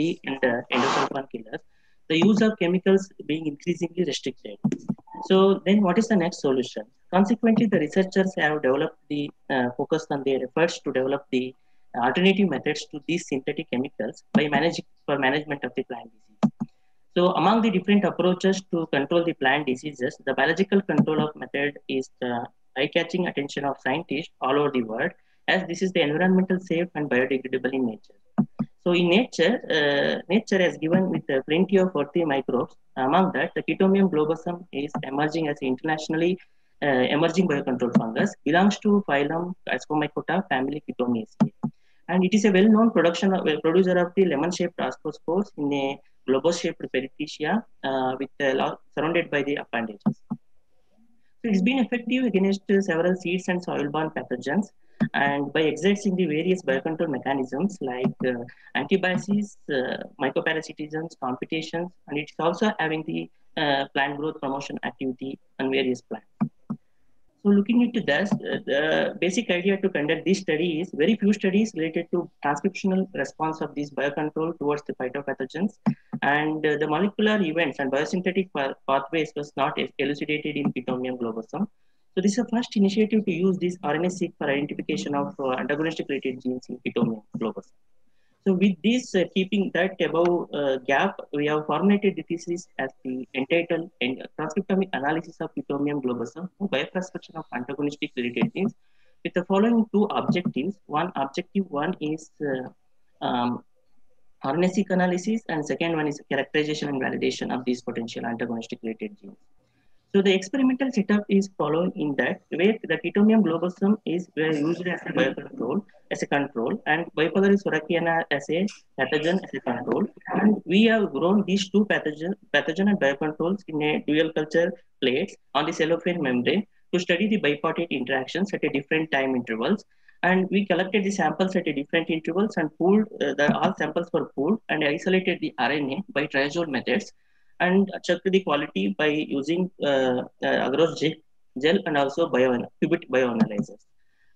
MMD and uh, endosulfan killers, the use of chemicals being increasingly restricted. So then what is the next solution? Consequently, the researchers have developed the uh, focus on their efforts to develop the alternative methods to these synthetic chemicals by managing for management of the plant disease. So among the different approaches to control the plant diseases, the biological control of method is the eye-catching attention of scientists all over the world as this is the environmental safe and biodegradable in nature. So in nature, uh, nature has given with uh, plenty of earthy microbes. Among that, the Chaetomium globosum is emerging as internationally uh, emerging biocontrol fungus, belongs to phylum Ascomycota family Chaetomiaceae. And it is a well-known production of, producer of the lemon-shaped ascospores in a globose-shaped perithecia uh, with surrounded by the appendages. So it's been effective against several seeds and soil-borne pathogens and by exerting the various biocontrol mechanisms like uh, antibiotics, uh, mycoparasitisms, competitions, and it's also having the uh, plant growth promotion activity on various plants. So looking into this, uh, the basic idea to conduct this study is very few studies related to transcriptional response of these biocontrol towards the phytopathogens and uh, the molecular events and biosynthetic pathways was not elucidated in Chaetomium globosum. So this is the first initiative to use this RNA-seq for identification of uh, antagonistic related genes in Chaetomium globosum. So with this, uh, keeping that above uh, gap, we have formulated the thesis as the entitled transcriptomic analysis of Chaetomium globosum by prospection of antagonistic related genes with the following two objectives. One objective one is uh, um, analysis and second one is characterization and validation of these potential antagonistic related genes. So the experimental setup is following in that where the Chaetomium globosum is used as a biocontrol, as a control, and Bipolaris sorokiniana as a pathogen as a control. And we have grown these two pathogen, pathogen and biocontrols in a dual culture plates on the cellophane membrane to study the bipartite interactions at a different time intervals. And we collected the samples at a different intervals and pooled, uh, the, all samples were pooled and isolated the RNA by TRIzol methods and check the quality by using uh, uh, agarose gel and also bio, qubit bioanalyzers.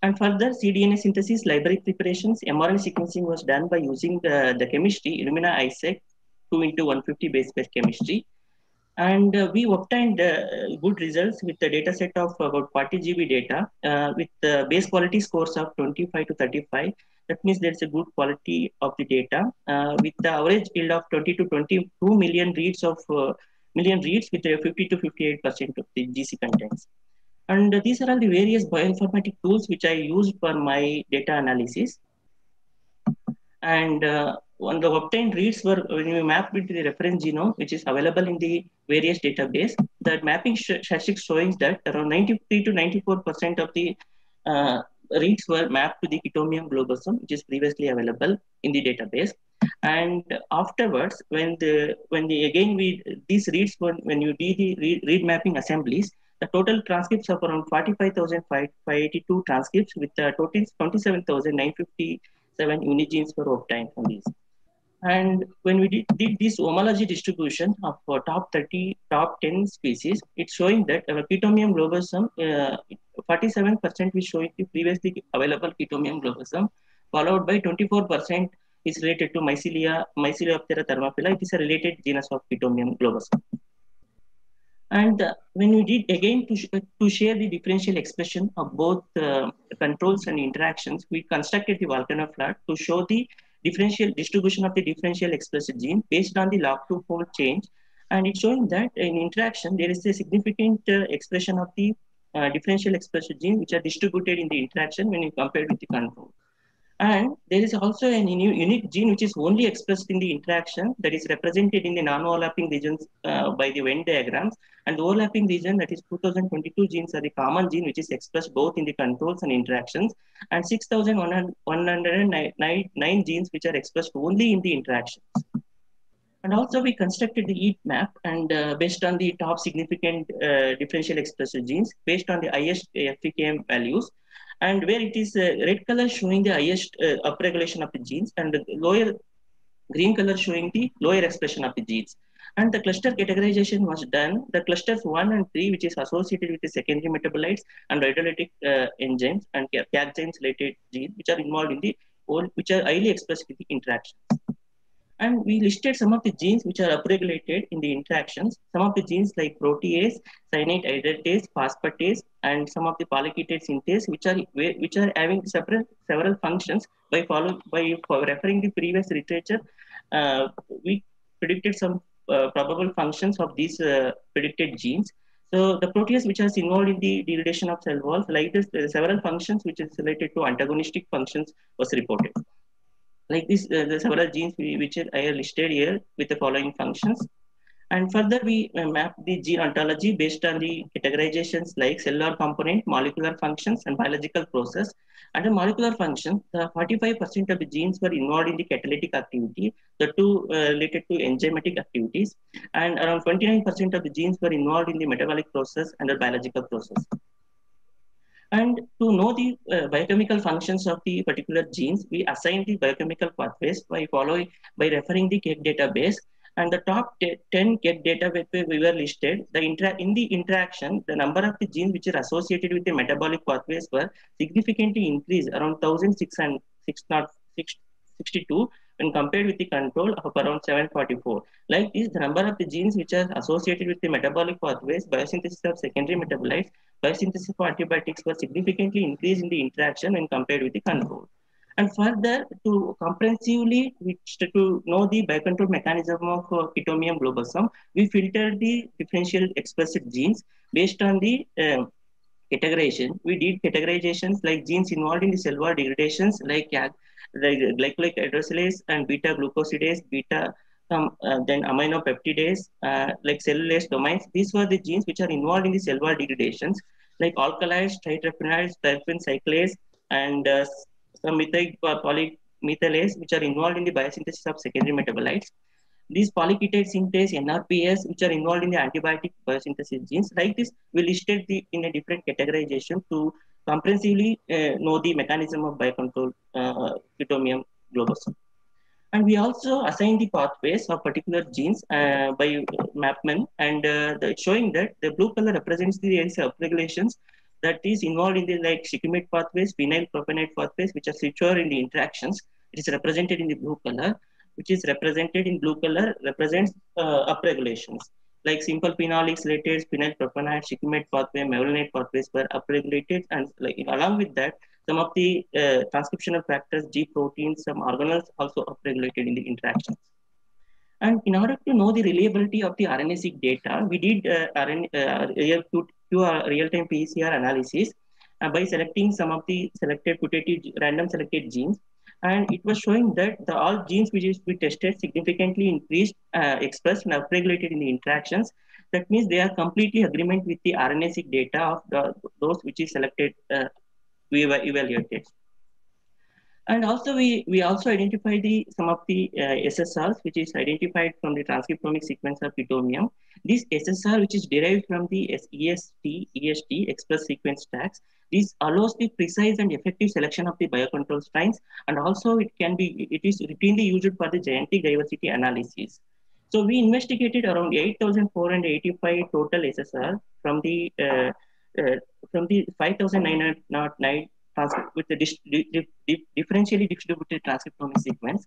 And further cDNA synthesis library preparations, mRNA sequencing was done by using the, the chemistry Illumina ISEC 2 into 150 base pair chemistry. And uh, we obtained uh, good results with the data set of about 40 GB data uh, with the base quality scores of 25 to 35 that means there's a good quality of the data uh, with the average yield of 20 to 22 million reads of uh, million reads with a 50 to 58 percent of the GC contents. And these are all the various bioinformatic tools which I used for my data analysis. And uh, on the obtained reads were when we mapped it to the reference genome, which is available in the various database, that mapping statistics showing that around 93 to 94 percent of the uh, reads were mapped to the Chaetomium globosum, which is previously available in the database. And afterwards, when the when the again we these reads when when you do the read, read mapping assemblies, the total transcripts of around 45,582 transcripts with uh, the total 27,957 unique genes were obtained from these. And when we did, did this homology distribution of uh, top 30, top 10 species, it's showing that our Chaetomium globosum, 47% uh, is showing the previously available Chaetomium globosum, followed by 24% is related to Mycelia, Myceliophthora thermophila. It is a related genus of Chaetomium globosum. And uh, when we did again to, sh to share the differential expression of both uh, controls and interactions, we constructed the volcano plot to show the differential distribution of the differential expressed gene based on the log2 fold change. And it's showing that in interaction, there is a significant uh, expression of the uh, differential expressed gene which are distributed in the interaction when you compare with the control. And there is also an unique gene which is only expressed in the interaction that is represented in the non-overlapping regions uh, by the Venn diagrams. And the overlapping region that is 2022 genes are the common gene which is expressed both in the controls and interactions. And 6,109 genes which are expressed only in the interactions. And also we constructed the heat map and uh, based on the top significant uh, differential expressed genes based on the highest FPKM values and where it is uh, red color showing the highest uh, upregulation of the genes and the lower green color showing the lower expression of the genes. And the cluster categorization was done. The clusters 1 and 3, which is associated with the secondary metabolites and hydrolytic uh, enzymes and genes related genes, which are involved in the which are highly expressed in the interactions. And we listed some of the genes which are upregulated in the interactions. Some of the genes like protease, cyanate hydratase, phosphatase, and some of the polyketide synthase, which are which are having several several functions. By follow by referring the previous literature, uh, we predicted some uh, probable functions of these uh, predicted genes. So the protease which is involved in the degradation of cell walls, like this, several functions which is related to antagonistic functions was reported like this uh, the several genes which have listed here with the following functions. And further we uh, map the gene ontology based on the categorizations like cellular component molecular functions and biological process. Under molecular function the 45% of the genes were involved in the catalytic activity the two uh, related to enzymatic activities. And around 29% of the genes were involved in the metabolic process and the biological process and to know the uh, biochemical functions of the particular genes, we assign the biochemical pathways by following by referring the KEGG database. And the top 10 KEGG database we were listed. The intra in the interaction, the number of the genes which are associated with the metabolic pathways were significantly increased around 1,662 when compared with the control of around 744. Like this, the number of the genes which are associated with the metabolic pathways, biosynthesis of secondary metabolites, biosynthesis of antibiotics were significantly increased in the interaction when compared with the control. And further, to comprehensively to know the biocontrol mechanism of uh, Chaetomium globosum, we filtered the differential expressed genes based on the uh, categorization. We did categorizations like genes involved in the cell wall degradations like glycolyc hydroxylase and beta glucosidase, beta um, uh, then aminopeptidase, uh, like cellulase domains. These were the genes which are involved in the cell wall degradations, like alkalides, triterpenoids, terpene cyclase, and uh, some methyl polymethylase, which are involved in the biosynthesis of secondary metabolites. These polyketide synthase, NRPS, which are involved in the antibiotic biosynthesis genes. Like this, we listed the in a different categorization to comprehensively uh, know the mechanism of biocontrol uh, globosum. And we also assign the pathways of particular genes uh, by MapMan. And uh, the, showing that the blue color represents the upregulations that is involved in the like shikimate pathways, phenyl propanate pathways, which are situate in the interactions. It is represented in the blue color, which is represented in blue color represents uh, upregulations. Like simple phenolics, latates, phenyl propanate, shikimate pathway, malonate pathways were upregulated, and like along with that, some of the uh, transcriptional factors, G proteins, some organelles also upregulated in the interactions. And in order to know the reliability of the RNA-seq data, we did uh, uh, real, real-time PCR analysis uh, by selecting some of the selected putative random selected genes and it was showing that the all genes which is we tested significantly increased, uh, expressed and upregulated in the interactions. That means they are completely agreement with the RNA-seq data of the, those which is selected, we evaluated. And also we, we also identify the some of the uh, SSRs which is identified from the transcriptomic sequence of Chaetomium. This SSR which is derived from the EST, EST express sequence tags this allows the precise and effective selection of the biocontrol strains, and also it can be it is routinely used for the genetic diversity analysis. So we investigated around 8,485 total SSR from the uh, from the 5,909 with the differentially distributed transcriptomic sequence.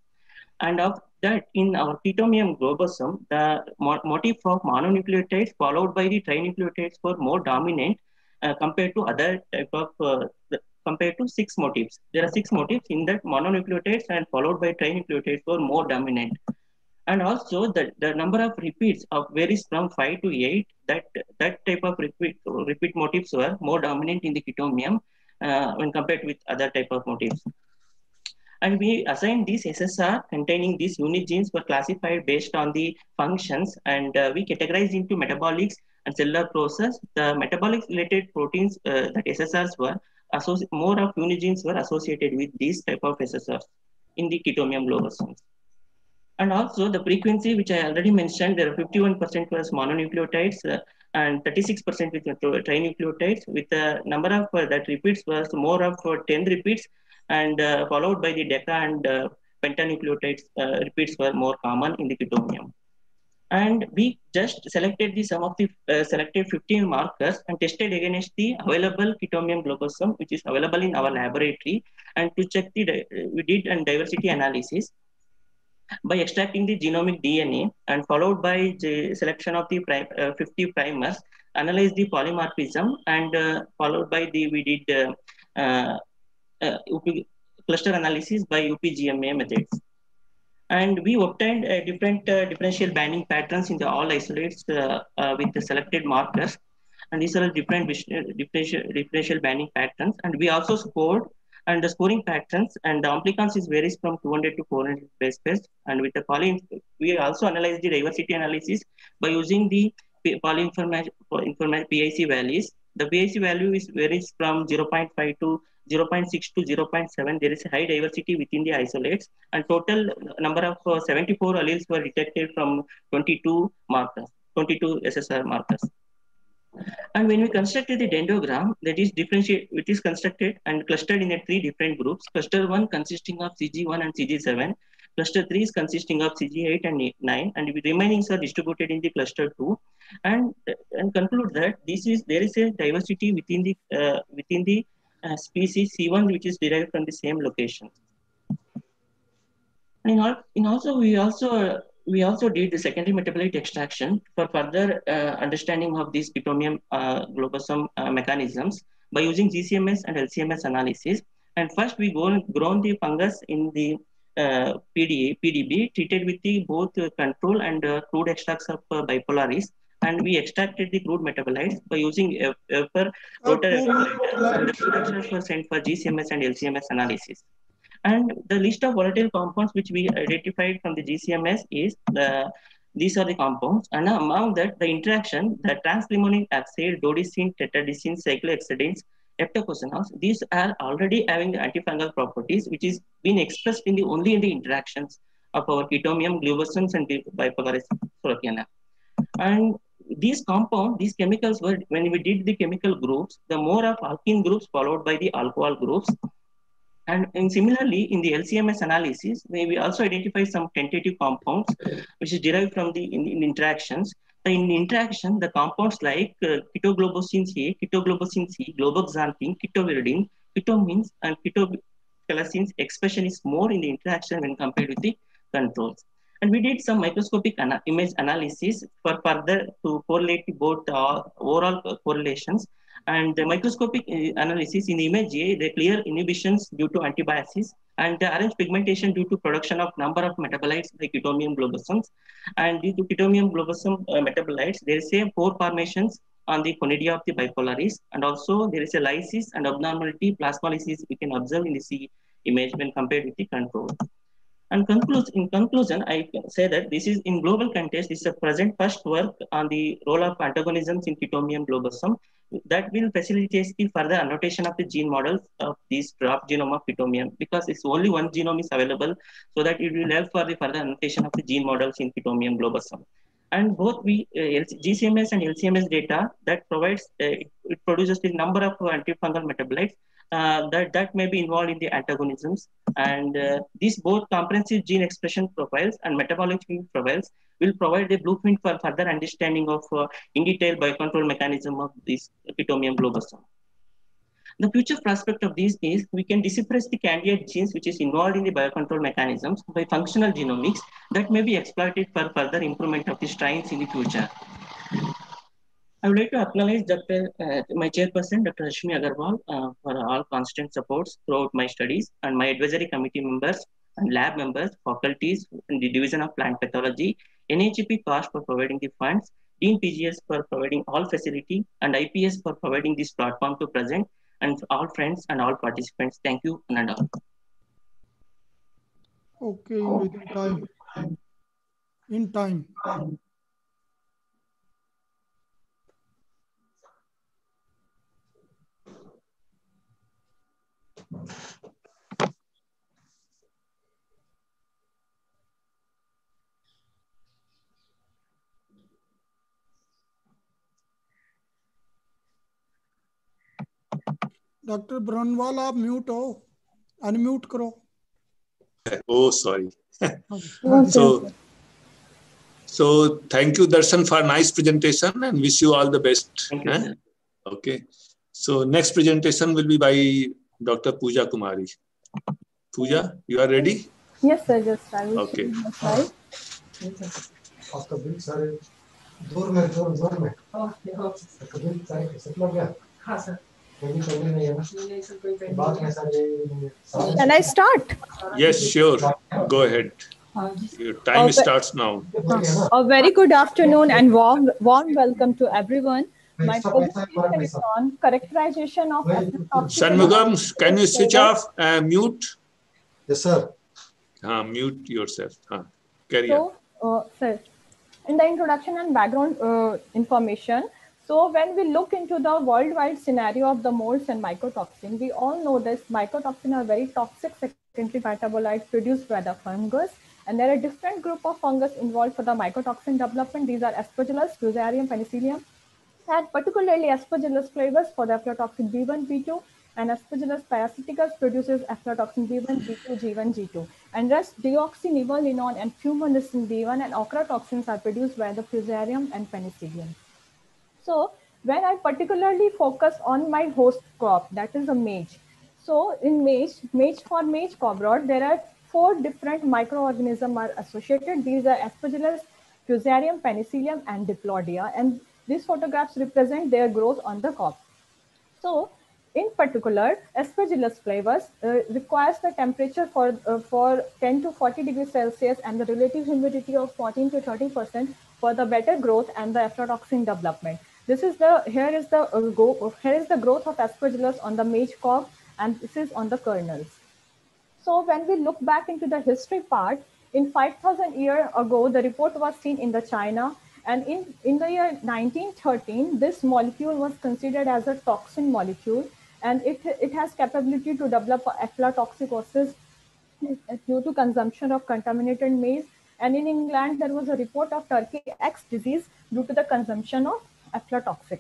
And of that, in our Chaetomium globosum, the motif of mononucleotides followed by the trinucleotides were more dominant uh, compared to other type of uh, compared to six motifs. There are six motifs in that mononucleotides and followed by trinucleotides were more dominant. And also the, the number of repeats of varies from five to eight. That that type of repeat repeat motifs were more dominant in the Chaetomium uh, when compared with other type of motifs. And we assigned these SSR containing these unit genes were classified based on the functions and uh, we categorized into metabolics and cellular process, the metabolic related proteins uh, that SSRs were more of unigenes were associated with these type of SSRs in the Chaetomium globosums. And also the frequency, which I already mentioned, there are 51% was mononucleotides uh, and 36% with trinucleotides with the number of uh, that repeats was more of uh, 10 repeats and uh, followed by the deca and uh, pentanucleotides repeats were more common in the Chaetomium and we just selected the some of the uh, selected 15 markers and tested against the available Chaetomium globosum which is available in our laboratory and to check the we did and diversity analysis by extracting the genomic DNA and followed by the selection of the prime, uh, 50 primers, analyze the polymorphism and uh, followed by the, we did uh, uh, uh cluster analysis by UPGMA methods. And we obtained different differential binding patterns in the all isolates with the selected markers. And these are different differential, differential binding patterns. And we also scored and the scoring patterns and the is varies from 200 to 400 base pairs. And with the poly, we also analyze the diversity analysis by using the poly information PIC values. The PIC value is varies from 0.5 to 0.6 to 0.7. There is high diversity within the isolates and total number of uh, 74 alleles were detected from 22 markers, 22 SSR markers. And when we constructed the dendrogram, that is differentiate, it is constructed and clustered in three different groups. Cluster 1 consisting of CG1 and CG7. Cluster 3 is consisting of CG8 and 9 and the remaining are distributed in the cluster 2 and, and conclude that this is there is a diversity within the uh, within the uh, species C1 which is derived from the same location. And in, all, in also we also we also did the secondary metabolite extraction for further uh, understanding of these Chaetomium uh, globosum uh, mechanisms by using GCMS and LCMS analysis. And first we go, grown the fungus in the uh, PDA, PDB treated with the both control and uh, crude extracts of uh, bipolaris. And we extracted the crude metabolites by using upper rotor and the crude extracts were sent for GCMS and LCMS analysis. And the list of volatile compounds which we identified from the GCMS is the these are the compounds, and among that, the interaction, the translimonic acid, dodecine, tetradecyne, cyclohexadines, eptacosanols, these are already having the antifungal properties, which is being expressed in the only in the interactions of our Chaetomium, globosums, and bipolaris. And these compounds, these chemicals were, when we did the chemical groups, the more of alkene groups followed by the alcohol groups, and, and, similarly, in the LCMS analysis, we also identify some tentative compounds, which is derived from the in, in interactions. In interaction, the compounds like uh, chaetoglobosin A, chaetoglobosin C, globoxanthine, chaetoviridin, chaetomins, and chitochalassines expression is more in the interaction when compared with the controls. And we did some microscopic ana image analysis for further to correlate both uh, overall correlations and the microscopic uh, analysis in image A, the clear inhibitions due to antibiosis and the orange pigmentation due to production of number of metabolites like Chaetomium globosums. And due to Chaetomium globosum uh, metabolites, there is a pore formations on the conidia of the bipolaris. And also there is a lysis and abnormality plasmolysis we can observe in the C image when compared with the control. And conclude, in conclusion, I can say that this is in global context, this is a present first work on the role of antagonisms in Chaetomium globosum that will facilitate the further annotation of the gene models of this draft genome of Chaetomium because it's only one genome is available so that it will help for the further annotation of the gene models in Chaetomium globosum. And both we uh, GCMS and LCMS data that provides, uh, it, it produces the number of antifungal metabolites uh, that, that may be involved in the antagonisms. And uh, these both comprehensive gene expression profiles and metabolic profiles will provide the blueprint for further understanding of uh, in detail biocontrol mechanism of this Chaetomium globosum. The future prospect of this is we can decipher the candidate genes which is involved in the biocontrol mechanisms by functional genomics that may be exploited for further improvement of the strains in the future. I would like to acknowledge Dr. Uh, my chairperson, Dr. Rashmi Aggarwal, uh, for all constant supports throughout my studies, and my advisory committee members and lab members, faculties in the Division of Plant Pathology, NAHEP CAAST for providing the funds, Dean PGS for providing all facility, and IPS for providing this platform to present, and all friends and all participants. Thank you and all. Okay, in time. In time. Doctor Baranwal आप mute हो unmute करो। ओ sorry. So so thank you Darshan for nice presentation and wish you all the best okay so next presentation will be by dr pooja kumari pooja you are ready Yes, sir. Just I will Okay. share my slide. आपका bill सारे दूर में दूर दूर में आपका bill सारे settle हो गया हाँ सर कभी करने नहीं है ना नहीं सर कोई पेंडिंग बात में सारे सारे Can I start? Yes, sure. Go ahead. हाँ जी Your time Okay. starts now. बोल गया ना A very good afternoon and warm, warm welcome to everyone. my presentation is on characterization of Shanmugam, can you switch off uh, mute? Yes, sir. Uh, mute yourself. Uh, carry so, on. Uh, sir, in the introduction and background uh, information, so when we look into the worldwide scenario of the molds and mycotoxin, we all know this mycotoxin are very toxic secondary metabolites produced by the fungus. And there are different group of fungus involved for the mycotoxin development. These are aspergillus, fusarium, penicillium, and particularly Aspergillus flavus for the aflatoxin B1, B2, and Aspergillus parasiticus produces aflatoxin B1, B2, G1, G2. And rest deoxynivalenol and fumonisin B1 and ochratoxins are produced by the Fusarium and Penicillium. So when I particularly focus on my host crop, that is a maize. So in maize, maize for maize cob rot, there are four different microorganisms are associated. These are Aspergillus, Fusarium, Penicillium, and Diplodia. And these photographs represent their growth on the cob. So in particular, Aspergillus flavus uh, requires the temperature for, uh, for 10 to 40 degrees Celsius and the relative humidity of 14 to 30 percent for the better growth and the aflatoxin development. This is the here is the uh, go here is the growth of Aspergillus on the maize cob and this is on the kernels. So when we look back into the history part, in 5000 year ago, the report was seen in the China and in, in the year 1913, this molecule was considered as a toxin molecule and it, it has capability to develop aflatoxicosis due to consumption of contaminated maize. And in England, there was a report of turkey X disease due to the consumption of aflatoxic,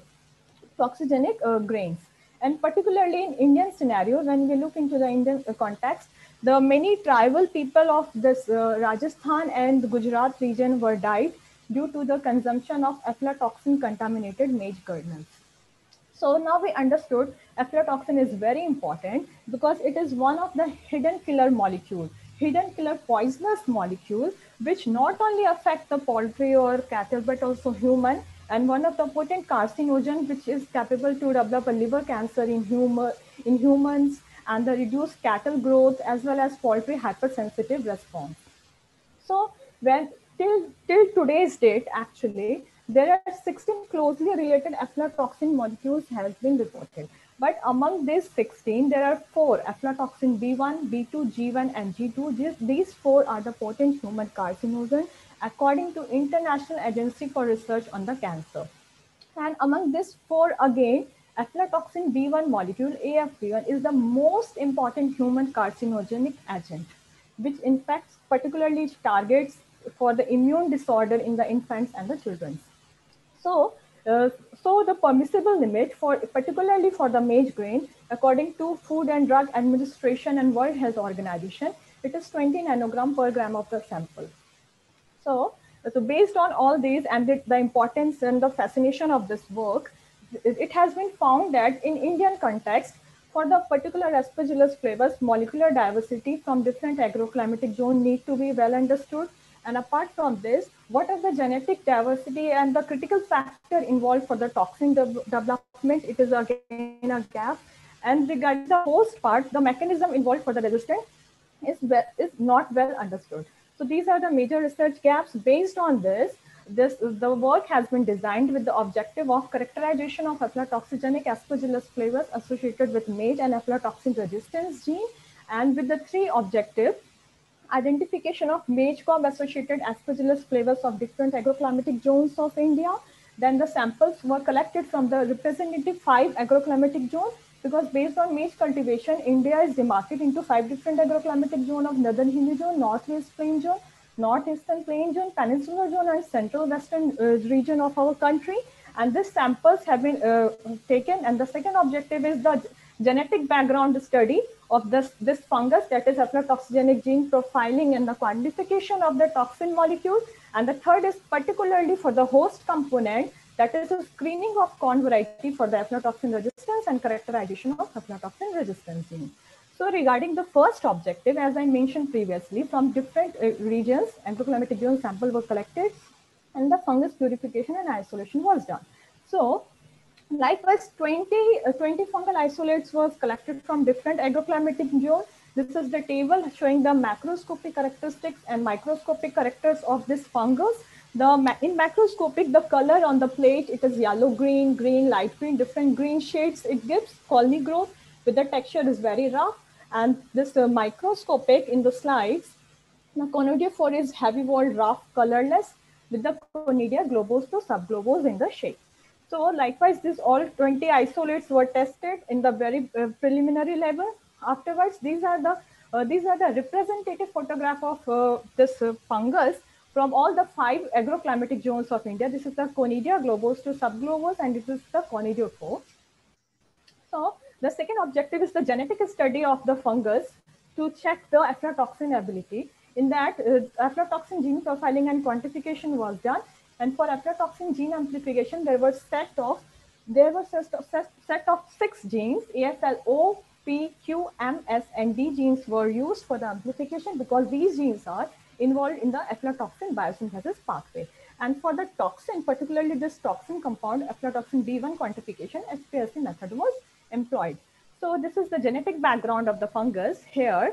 toxigenic uh, grains. And particularly in Indian scenario, when we look into the Indian uh, context, the many tribal people of this uh, Rajasthan and Gujarat region were died due to the consumption of aflatoxin contaminated maize kernels. So now we understood aflatoxin is very important because it is one of the hidden killer molecule, hidden killer poisonous molecule, which not only affect the poultry or cattle, but also human and one of the potent carcinogen, which is capable to develop a liver cancer in, human, in humans and the reduced cattle growth as well as poultry hypersensitive response. So when till, till today's date, actually, there are 16 closely related aflatoxin molecules has been reported. But among these 16, there are four, aflatoxin B1, B2, G1, and G2. These, these four are the potent human carcinogen according to International Agency for Research on the Cancer. And among these four, again, aflatoxin B1 molecule, AFB1, is the most important human carcinogenic agent, which in fact particularly targets for the immune disorder in the infants and the children. So, uh, so the permissible limit for particularly for the maize grain, according to Food and Drug Administration and World Health Organization, it is 20 nanogram per gram of the sample. So, so based on all these and the, the importance and the fascination of this work, it, has been found that in Indian context, for the particular Aspergillus flavus, molecular diversity from different agroclimatic zone need to be well understood. And apart from this, what is the genetic diversity and the critical factor involved for the toxin de development? It is again a gap. And regarding the host part, the mechanism involved for the resistance is, is not well understood. So these are the major research gaps. Based on this, this the work has been designed with the objective of characterization of aflatoxigenic aspergillus flavus associated with maize and aflatoxin resistance gene, and with the three objectives identification of maize cob associated aspergillus flavus of different agroclimatic zones of India. Then the samples were collected from the representative five agroclimatic zones because based on maize cultivation, India is demarcated into five different agroclimatic zones of northern Hindi zone, northwest plain zone, northeastern plain zone, peninsular zone, and central western uh, region of our country. And these samples have been uh, taken. And the second objective is the genetic background study of this, this fungus that is aflatoxigenic gene profiling and the quantification of the toxin molecule. And the third is particularly for the host component that is a screening of corn variety for the aflatoxin resistance and characterization of aflatoxin resistance gene. So regarding the first objective, as I mentioned previously, from different uh, regions, agroclimatic zone sample were collected and the fungus purification and isolation was done. So likewise, 20, uh, 20 fungal isolates was collected from different agroclimatic zones. This is the table showing the macroscopic characteristics and microscopic characters of this fungus. The in macroscopic, the color on the plate, it is yellow, green, green, light green, different green shades it gives, colony growth, with the texture is very rough. And this uh, microscopic in the slides, the conidiophore is heavy walled, rough, colorless, with the conidia globose to subglobose in the shape. So likewise, this all 20 isolates were tested in the very uh, preliminary level. Afterwards, these are the uh, these are the representative photograph of uh, this uh, fungus from all the five agroclimatic zones of India. This is the Conidia globose to and this is the conidiophore. So the second objective is the genetic study of the fungus to check the aflatoxin ability. In that, uh, aflatoxin gene profiling and quantification was done. And for aflatoxin gene amplification, there was set of there was set of, set, set of six genes, AFLO, P, Q, M, S, and D genes were used for the amplification because these genes are involved in the aflatoxin biosynthesis pathway. And for the toxin, particularly this toxin compound, aflatoxin B1 quantification, HPLC method was employed. So this is the genetic background of the fungus here.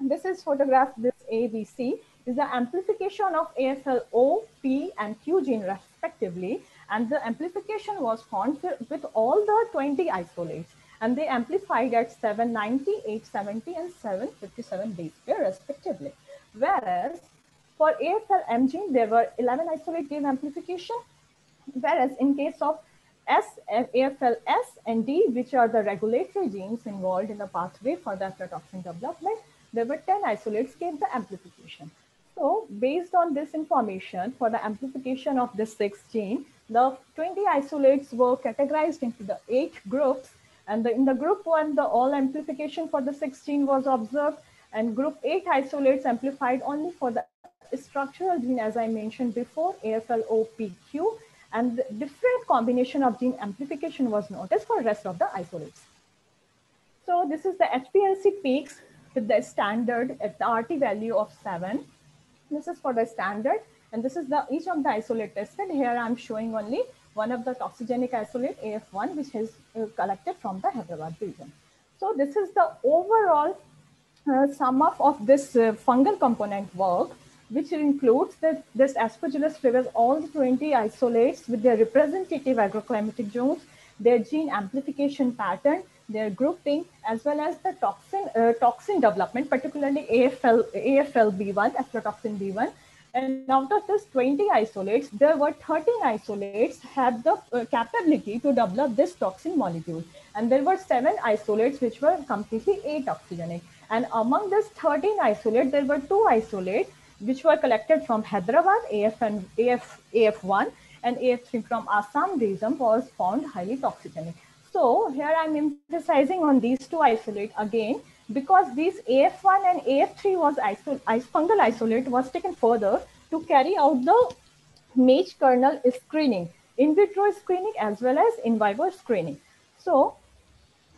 This is photographed this ABC is the amplification of AFLO, P and Q gene respectively. And the amplification was found with all the 20 isolates and they amplified at 790, 870 and 757 base pair respectively. Whereas for AFL gene, there were 11 isolate gave amplification. Whereas in case of S, AFLS and D, which are the regulatory genes involved in the pathway for the aflatoxin development, there were 10 isolates gave the amplification. So based on this information for the amplification of the six gene, the 20 isolates were categorized into the eight groups. And the, in the group one, the all amplification for the 16 was observed and group eight isolates amplified only for the structural gene, as I mentioned before, AFLOPQ, and the different combination of gene amplification was noticed for rest of the isolates. So this is the HPLC peaks with the standard at the RT value of seven. This is for the standard, and this is the each of the isolate tested. Here I'm showing only one of the toxigenic isolate AF1, which is uh, collected from the Hyderabad region. So this is the overall uh, sum up of this uh, fungal component work, which includes the, this Aspergillus flavus, all the 20 isolates with their representative agroclimatic zones, their gene amplification pattern, their grouping, as well as the toxin uh, toxin development, particularly AFL, AFLB1, aflatoxin B1. And out of this 20 isolates, there were 13 isolates had the uh, capability to develop this toxin molecule. And there were seven isolates which were completely atoxigenic. And among this 13 isolates, there were two isolates which were collected from Hyderabad, AF and AF, AF1 and AF3 from Assam region was found highly toxigenic. So here I'm emphasizing on these two isolate again because these AF1 and AF3 was isol fungal isolate was taken further to carry out the MAGE kernel screening, in vitro screening as well as in vivo screening. So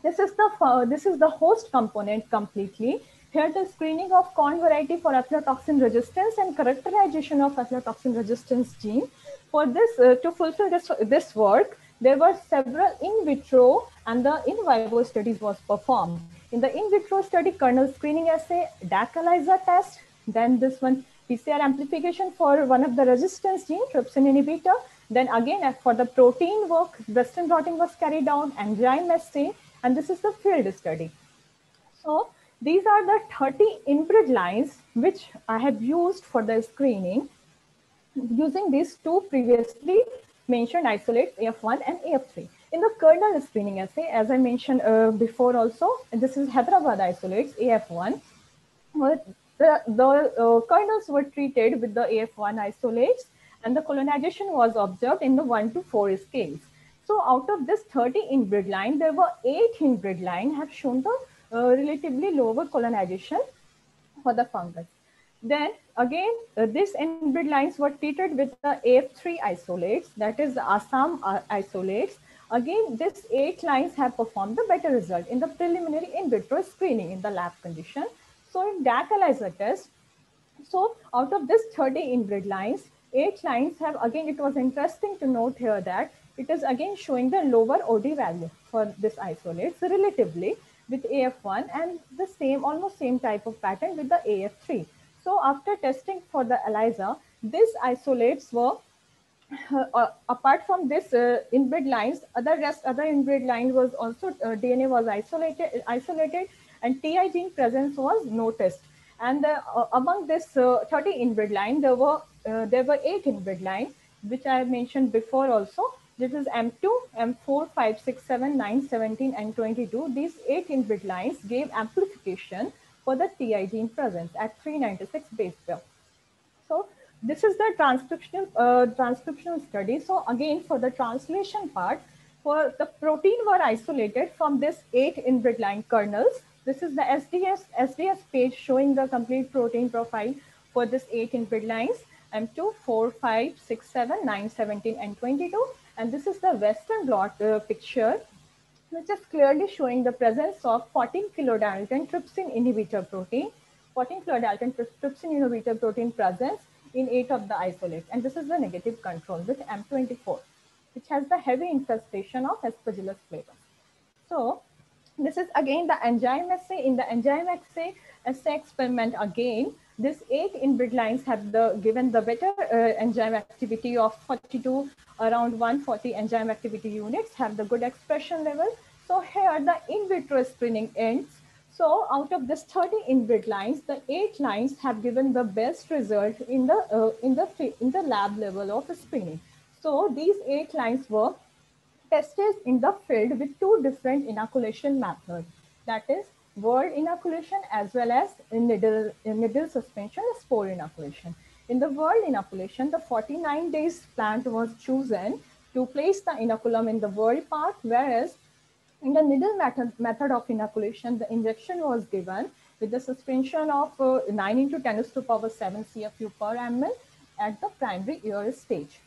this is the uh, this is the host component completely. Here the screening of corn variety for aflatoxin resistance and characterization of aflatoxin resistance gene. For this, uh, to fulfill this, this work, there were several in vitro and the in vivo studies was performed. In the in vitro study, kernel screening assay, DAC ELISA test, then this one PCR amplification for one of the resistance gene, trypsin inhibitor. Then again, uh, for the protein work, Western blotting was carried out, enzyme assay, and this is the field study. So these are the 30 inbred lines which I have used for the screening using these two previously mentioned isolates AF1 and AF3. In the kernel screening assay, as I mentioned uh, before also, this is Hyderabad isolates AF1. Well, the, the uh, kernels were treated with the AF1 isolates and the colonization was observed in the 1 to 4 scales. So out of this 30 inbred line, there were 8 inbred line have shown the uh, relatively lower colonization for the fungus. Then again, uh, these inbred lines were treated with the AF3 isolates, that is the Assam uh, isolates. Again, these eight lines have performed the better result in the preliminary in vitro screening in the lab condition. So in DAC ELISA test, so out of this 30 inbred lines, eight lines have, again, it was interesting to note here that it is again showing the lower OD value for this isolates relatively with AF1 and the same, almost same type of pattern with the AF3. So after testing for the ELISA, these isolates were uh, apart from this uh, inbred lines, other rest other inbred lines was also uh, DNA was isolated, isolated, and TI gene presence was noticed. And uh, among this uh, 30 inbred line, there were uh, there were eight inbred lines, which I have mentioned before also. This is M2, M4, 5, 6, 7, 9, 17, and 22. These eight inbred lines gave amplification for the TI gene presence at 396 base pair. So this is the transcriptional uh, transcriptional study. So again, for the translation part, for the protein were isolated from this eight inbred line kernels. This is the SDS SDS page showing the complete protein profile for this eight inbred lines. M2, 4, 5, 6, 7, 9, 17, and 22. And this is the Western blot uh, picture, which is clearly showing the presence of 14 kilodalton trypsin inhibitor protein, 14 kilodalton trypsin inhibitor protein presence in eight of the isolates. And this is the negative control with M24, which has the heavy infestation of Aspergillus flavus. So this is again the enzyme assay. In the enzyme assay, assay experiment again, these eight inbred lines have the given the better uh, enzyme activity of 42, around 140 enzyme activity units have the good expression level. So here the in vitro screening ends so out of this 30 inbred lines, the eight lines have given the best result in the, uh, in the, in the lab level of screening. So these eight lines were tested in the field with two different inoculation methods. That is whorl inoculation as well as needle, needle suspension spore inoculation. In the whorl inoculation, the 49 days plant was chosen to place the inoculum in the whorl part, whereas in the needle method, method of inoculation, the injection was given with the suspension of uh, 9 into 10 to the power 7 CFU per ml at the primary ear stage.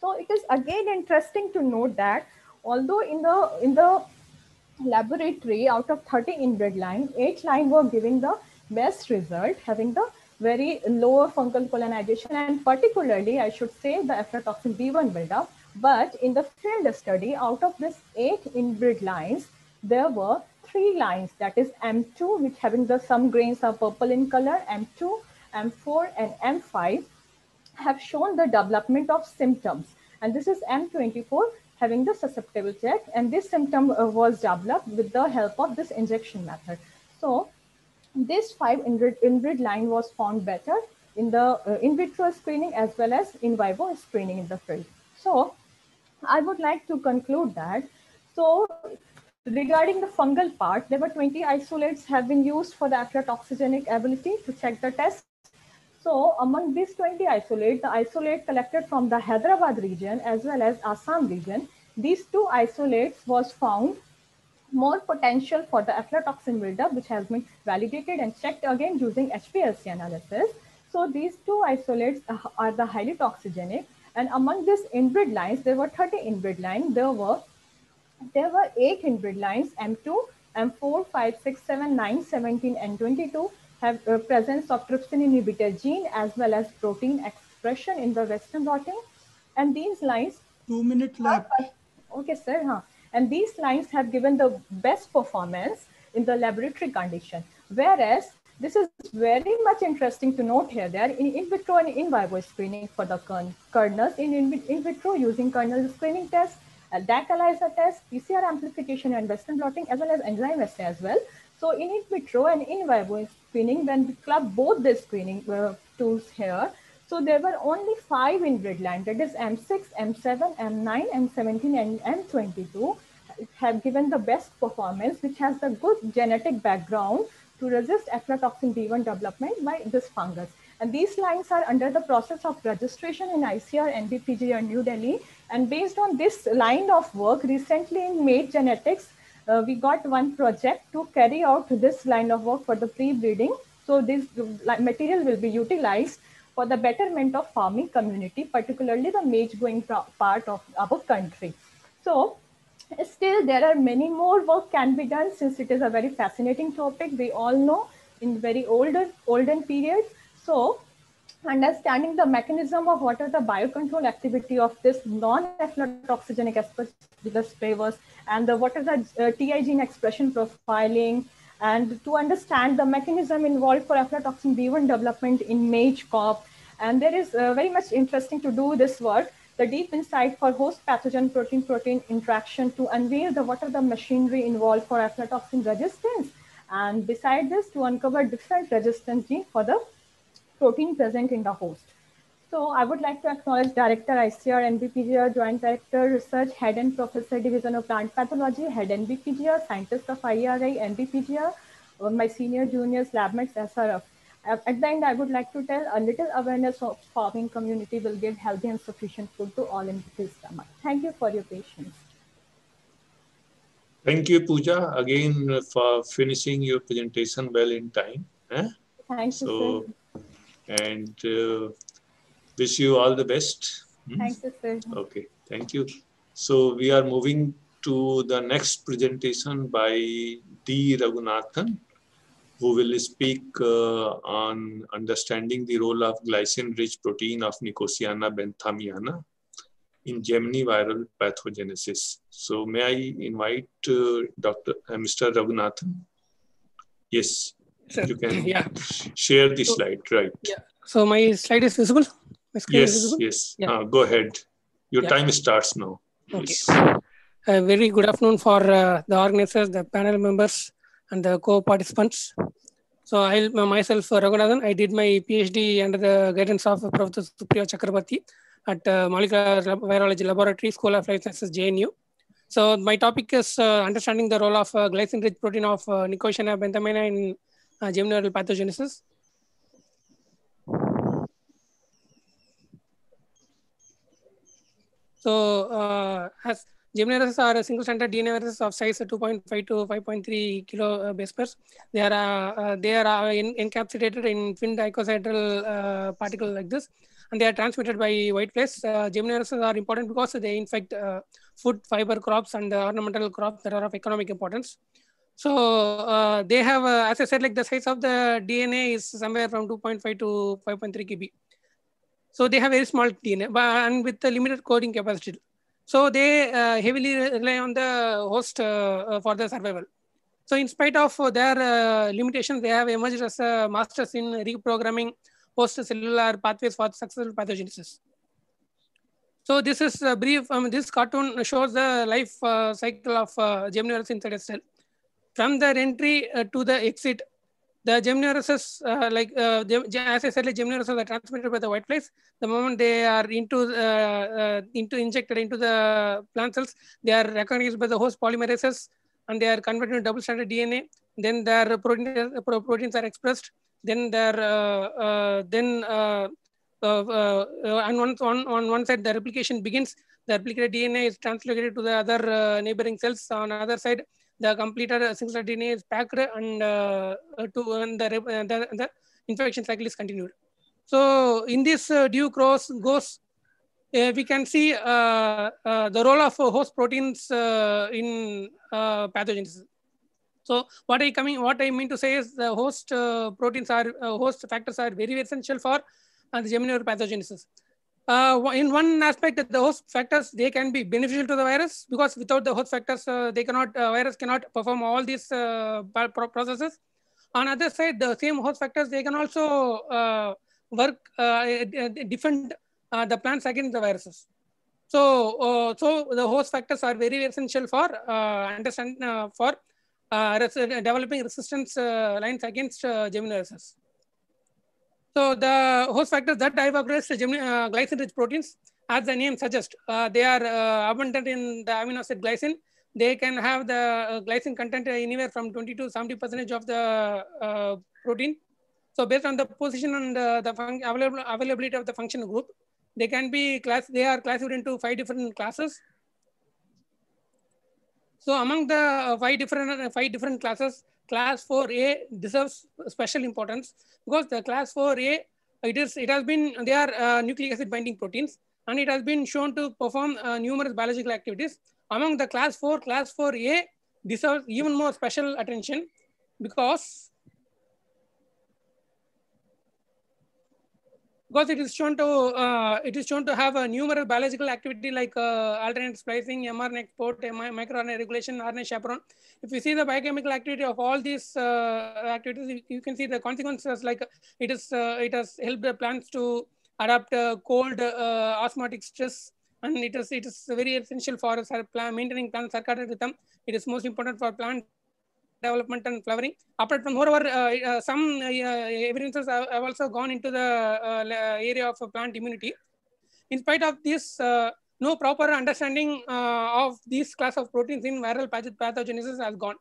So it is again interesting to note that although in the in the laboratory out of 30 inbred line, 8 line were giving the best result, having the very lower fungal colonization and particularly I should say the aflatoxin B1 buildup but in the field study, out of this eight inbred lines, there were three lines, that is M2, which having the some grains are purple in color, M2, M4, and M5 have shown the development of symptoms. And this is M24 having the susceptible check. And this symptom uh, was developed with the help of this injection method. So this five inbred, line was found better in the uh, in vitro screening as well as in vivo screening in the field. So I would like to conclude that. So regarding the fungal part, there were 20 isolates have been used for the aflatoxigenic ability to check the test. So among these 20 isolates, the isolate collected from the Hyderabad region as well as Assam region, these two isolates was found more potential for the aflatoxin buildup, which has been validated and checked again using HPLC analysis. So these two isolates uh, are the highly toxigenic and among these inbred lines, there were 30 inbred lines. There were there were eight inbred lines, M2, M4, 5, 6, 7, 9, 17, and 22 have uh, presence of trypsin inhibitor gene as well as protein expression in the western blotting. And these lines... Two minutes left. Okay, sir. Huh? And these lines have given the best performance in the laboratory condition. Whereas this is very much interesting to note here. Are in, in vitro and in vivo screening for the kernels in, in, in vitro using kernel screening test, uh, DAC ELISA test, PCR amplification and Western blotting, as well as enzyme assay as well. So in vitro and in vivo screening, when we club both the screening uh, tools here, so there were only five inbred lines, that is M6, M7, M9, M17, and M22 have given the best performance, which has the good genetic background to resist aflatoxin B1 development by this fungus. And these lines are under the process of registration in ICAR NBPGR New Delhi. And based on this line of work, recently in Mate Genetics, uh, we got one project to carry out this line of work for the pre-breeding. So this material will be utilized for the betterment of farming community, particularly the maize going part of our country. So Still, there are many more work can be done since it is a very fascinating topic. We all know in very older olden periods. So understanding the mechanism of what are the biocontrol activity of this non-aflatoxigenic aspergillus flavus and the, what is the uh, TI gene expression profiling and to understand the mechanism involved for aflatoxin B1 development in MAGE COP. And there is uh, very much interesting to do this work, the deep insight for host pathogen protein-protein interaction to unveil the what are the machinery involved for aflatoxin resistance. And beside this, to uncover different resistance gene for the protein present in the host. So I would like to acknowledge Director ICR NBPGR, Joint Director Research, Head and Professor Division of Plant Pathology, Head NBPGR, Scientist of IRI, NBPGR, uh, my senior juniors, lab mates, SRF. At the end, I would like to tell a little awareness of farming community will give healthy and sufficient food to all in this stomach. Thank you for your patience. Thank you, Pooja, again for finishing your presentation well in time. Eh? Thank you, so, sir. And uh, wish you all the best. Hmm? Thank you, sir. Okay, thank you. So we are moving to the next presentation by D. Raghunathan, who will speak uh, on understanding the role of glycine-rich protein of Nicotiana benthamiana in Gemini viral pathogenesis. So may I invite uh, Dr. Uh, Mr. Raghunathan? Yes, Sir. you can yeah. share the So- slide, right? Yeah. So my slide is visible. My screen is Yes, visible? yes. Yeah. Uh, go ahead. Your Yeah. time starts now. Okay. A very good afternoon for uh, the organizers, the panel members, and the co-participants. So I myself, uh, Raghunathan, I did my PhD under the guidance of Professor Supriya Chakrabarti at uh, Molecular Virology Laboratory, School of Life Sciences, JNU. So my topic is uh, understanding the role of uh, glycine-rich protein of uh, Nicotiana benthamiana in uh, germinal pathogenesis. So uh, as Geminiviruses are single stranded DNA viruses of size 2.5 to 5.3 kilo uh, base pairs. They are uh, they are in, encapsulated in thin icosahedral uh, particle like this, and they are transmitted by white flies. Uh, are important because they infect uh, food, fiber crops, and ornamental crops that are of economic importance. So uh, they have, uh, as I said, like the size of the DNA is somewhere from 2.5 to 5.3 kb. So they have very small DNA, but and with the limited coding capacity. So they uh, heavily rely on the host uh, uh, for their survival. So in spite of their uh, limitations, they have emerged as masters in reprogramming host cellular pathways for successful pathogenesis. So this is a brief, um, this cartoon shows the life cycle of uh, Geminivirus inside a cell. From their entry uh, to the exit, the Geminiviruses, uh, like uh, as I said, like Geminiviruses are transmitted by the white flies. The moment they are into uh, uh, into injected into the plant cells, they are recognized by the host polymerases, and they are converted to double-stranded DNA. Then their protein, proteins are expressed. Then their uh, then uh, uh, on, one, on, on one side the replication begins. The replicated DNA is translocated to the other neighboring cells. On the other side, the completed single DNA is packed and uh, to and the, uh, the, the infection cycle is continued. So in this uh, due cross goes, uh, we can see uh, uh, the role of host proteins in pathogenesis. So what I coming, what I mean to say is the host proteins are host factors are very essential for the germinal pathogenesis. Uh, in one aspect, the host factors they can be beneficial to the virus because without the host factors, uh, they cannot uh, virus cannot perform all these uh, processes. On other side, the same host factors they can also uh, work uh, defend the plants against the viruses. So, so the host factors are very essential for understand for developing resistance lines against uh, Geminiviruses. So the host factors that diverse Gemini, uh, glycine-rich proteins, as the name suggests, uh, they are uh, abundant in the amino acid glycine. They can have the uh, glycine content anywhere from 20 to 70 percentage of the uh, protein. So based on the position and uh, the available availability of the functional group, they can be class. They are classified into five different classes. So among the five different five different classes, class 4A deserves special importance because the class 4A it is it has been they are uh, nucleic acid binding proteins and it has been shown to perform uh, numerous biological activities. among the class 4, class 4A deserves even more special attention because because it is shown to uh, it is shown to have a numerous biological activity like uh, alternate splicing, mRNA export, microRNA regulation, RNA chaperone. If you see the biochemical activity of all these uh, activities, you, can see the consequences like it is uh, it has helped the plants to adapt cold osmotic stress and it is it is very essential for maintaining plant circadian rhythm. It is most important for plant development and flowering. Apart from moreover, uh, uh, some uh, evidences have, have, also gone into the area of plant immunity. In spite of this, no proper understanding of this class of proteins in viral pathogenesis has gone.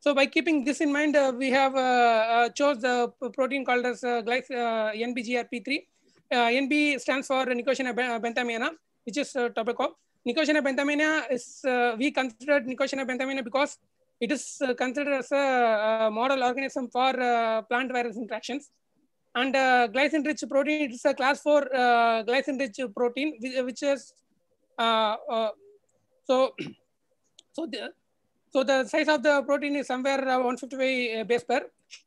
So by keeping this in mind, uh, we have uh, uh, chose the protein called as uh, NBGRP3. NB stands for Nicotiana benthamina, which is uh, tobacco. Nicotiana benthamina is, we considered Nicotiana benthamina because it is uh, considered as a, model organism for uh, plant virus interactions. And uh, glycine-rich protein, is a class 4 glycine-rich protein, which, is, so, so the, so the size of the protein is somewhere 150 base pair,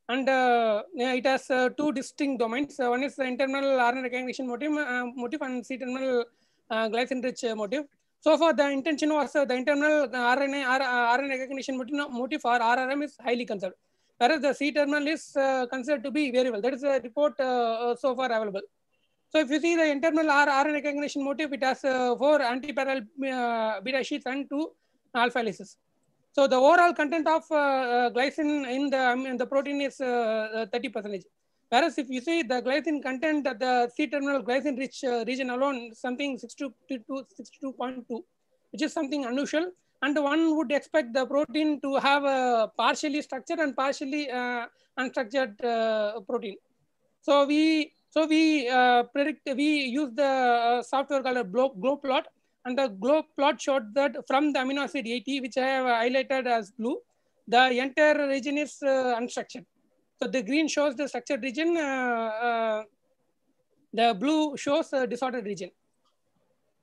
and uh, it has uh, two distinct domains. Uh, one is the internal RNA recognition motif, motif and C-terminal glycine-rich motif. So far, the intention was uh, the internal uh, RNA, RNA uh, recognition motif uh, or RRM is highly conserved, whereas the C terminal is uh, considered to be variable. That is the report uh, so far available. So if you see the internal RNA recognition motif, it has four antiparallel beta sheets and two alpha helices. So the overall content of glycine in the, in the protein is 30 percent. Whereas if you see the glycine content at the C-terminal glycine rich uh, region alone, something 62.2, which is something unusual. And one would expect the protein to have a partially structured and partially uh, unstructured uh, protein. So we so we uh, predict we use the software called a glow plot, and the glow plot showed that from the amino acid 80, which I have highlighted as blue, the entire region is uh, unstructured. So the green shows the structured region, uh, uh, the blue shows the disordered region.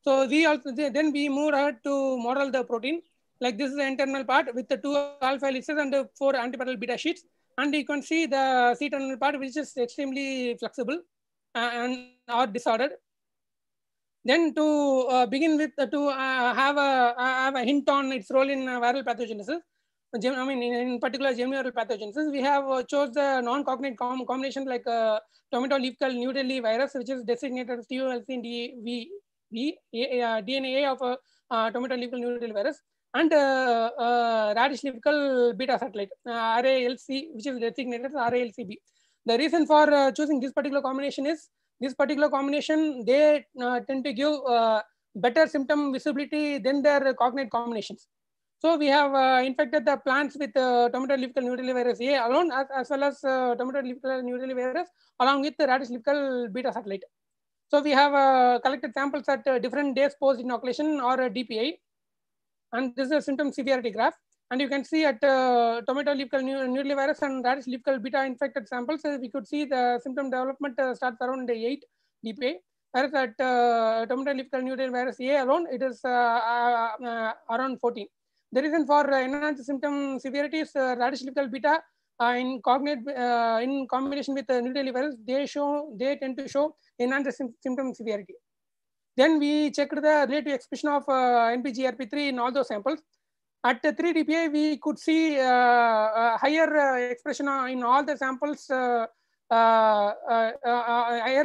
So we also then we move ahead to model the protein. Like this is the internal part with the two alpha helices and the four antiparallel beta sheets. And you can see the C-terminal part, which is extremely flexible uh, and or disordered. Then to uh, begin with, uh, to have a have a hint on its role in viral pathogenesis. I mean, in, in particular, germinal pathogens, we have uh, chose the non-cognate com combination like uh, tomato leaf curl New Delhi virus, which is designated as TULC DNA of a uh, tomato leaf curl New Delhi virus, and uh, uh, radish leaf curl beta satellite, uh, RALC, which is designated as RALCB. The reason for uh, choosing this particular combination is this particular combination, they uh, tend to give uh, better symptom visibility than their cognate combinations. So we have uh, infected the plants with uh, tomato leaf curl virus A alone as, as well as uh, tomato leaf curl virus along with the radish leaf curl beta satellite. So we have uh, collected samples at uh, different days post inoculation or DPI. And this is a symptom severity graph. And you can see at uh, tomato leaf curl virus and radish leaf curl beta infected samples, we could see the symptom development starts around day 8 DPI. Whereas at tomato leaf curl virus A alone, it is around 14. The reason for uh, enhanced symptom severity is uh, radish leaf beta uh, in cognate uh, in combination with uh, virus, they show they tend to show enhanced symptom severity. Then we checked the relative expression of uh, NBGRP3 in all those samples. At the 3 dpi, we could see higher expression in all the samples, higher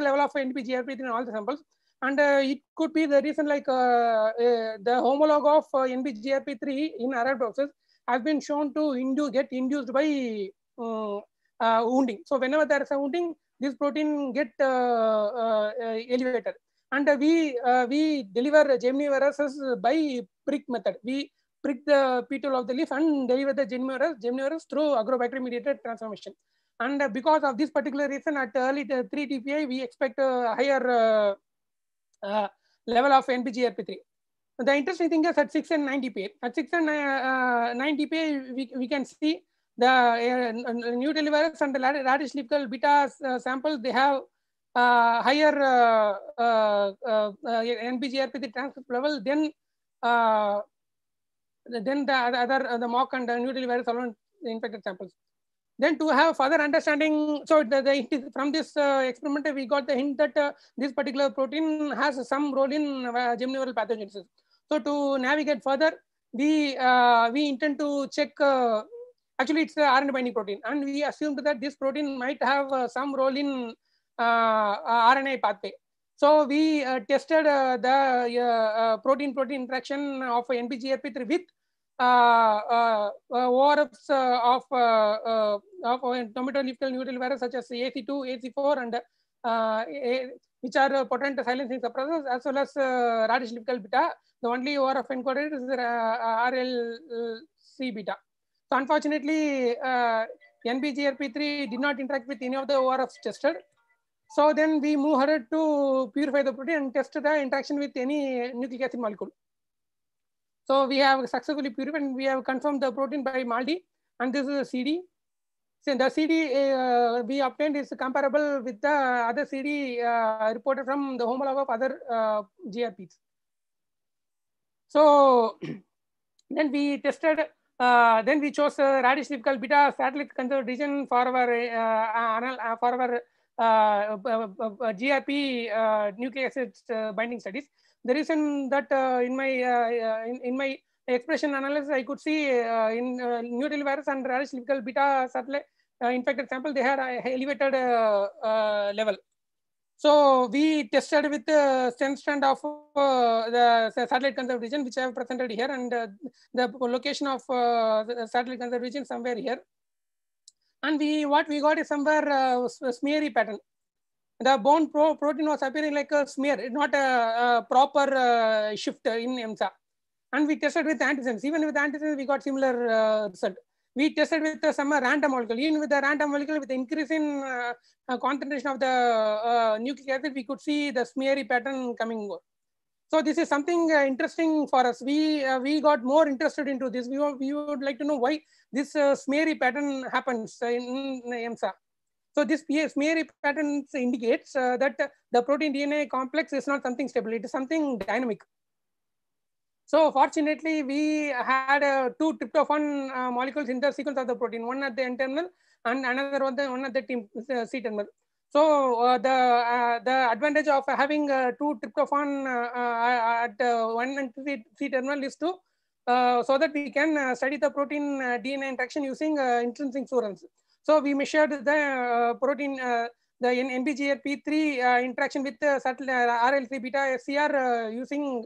level of NBGRP3 in all the samples and uh, it could be the reason like uh, uh, the homologue of uh, NBGRP3 in Arabidopsis has been shown to induce, get induced by mm, uh, wounding. So whenever there is a wounding, this protein get uh, uh, elevated. And we we deliver Gemini viruses by prick method. We prick the petal of the leaf and deliver the Gemini virus, Gemini virus through agrobacterium mediated transformation. And because of this particular reason, at early 3 DPI, we expect higher uh, level of NBGRP3. The interesting thing is at 6 and 9 dpa. At 6 and uh, 9 dpa, we, we can see the uh, New Delhi virus and the radish leaf beta uh, samples, they have uh, higher uh, NBGRP3 transcript level than then the other the mock and the neutral virus alone infected samples. Then to have further understanding, so the, the from this uh, experiment we got the hint that uh, this particular protein has some role in uh, gymnoviral pathogenesis. So to navigate further, we uh, we intend to check. Uh, actually, it's the RNA binding protein, and we assumed that this protein might have uh, some role in RNA pathway. So we tested the protein-protein interaction of NBGRP3 with uh, uh, ORFs uh, of uh, of tomato-leaf neutral virus such as AC2, AC4, and a, which are potent silencing suppressors, as well as radish leaf beta. The only ORF encoded is RLC beta. So unfortunately, NBGRP3 did not interact with any of the ORFs tested. So then we move ahead to purify the protein and test the interaction with any nucleic acid molecule. So we have successfully purified and we have confirmed the protein by MALDI and this is a CD. So the CD uh, we obtained is comparable with the other CD uh, reported from the homologue of other uh, GRPs. So then we tested, uh, then we chose uh, radish leaf beta satellite conserved region for our, uh, for our GRP nucleic acid binding studies the reason that uh, in my uh, uh, in, in, my expression analysis I could see uh, in uh, neutral virus and radish leaf beta satellite uh, infected sample they had elevated uh, level. So we tested with the stem strand of the satellite conserved region which I have presented here and the location of the satellite conserved region somewhere here. And we what we got is somewhere smeary pattern the bone pro protein was appearing like a smear, not a, a proper uh, shift in EMSA. And we tested with antisense. Even with antisense, we got similar uh, result. We tested with uh, some random molecule. Even with the random molecule, with the increase in uh, concentration of the uh, nucleic acid, we could see the smeary pattern coming over. So this is something uh, interesting for us. We we got more interested into this. We, we would like to know why this smeary pattern happens in, in EMSA. So this smeary pattern indicates uh, that the protein DNA complex is not something stable, it is something dynamic. So fortunately, we had uh, two tryptophan uh, molecules in the sequence of the protein, one at the N terminal and another one, the, one at the uh, C terminal. So uh, the uh, the advantage of having two tryptophan at one and C terminal is to so that we can study the protein DNA interaction using intrinsic fluorescence. So we measured the uh, protein, uh, the NBGRP3 uh, interaction with subtle RL3 beta SCR using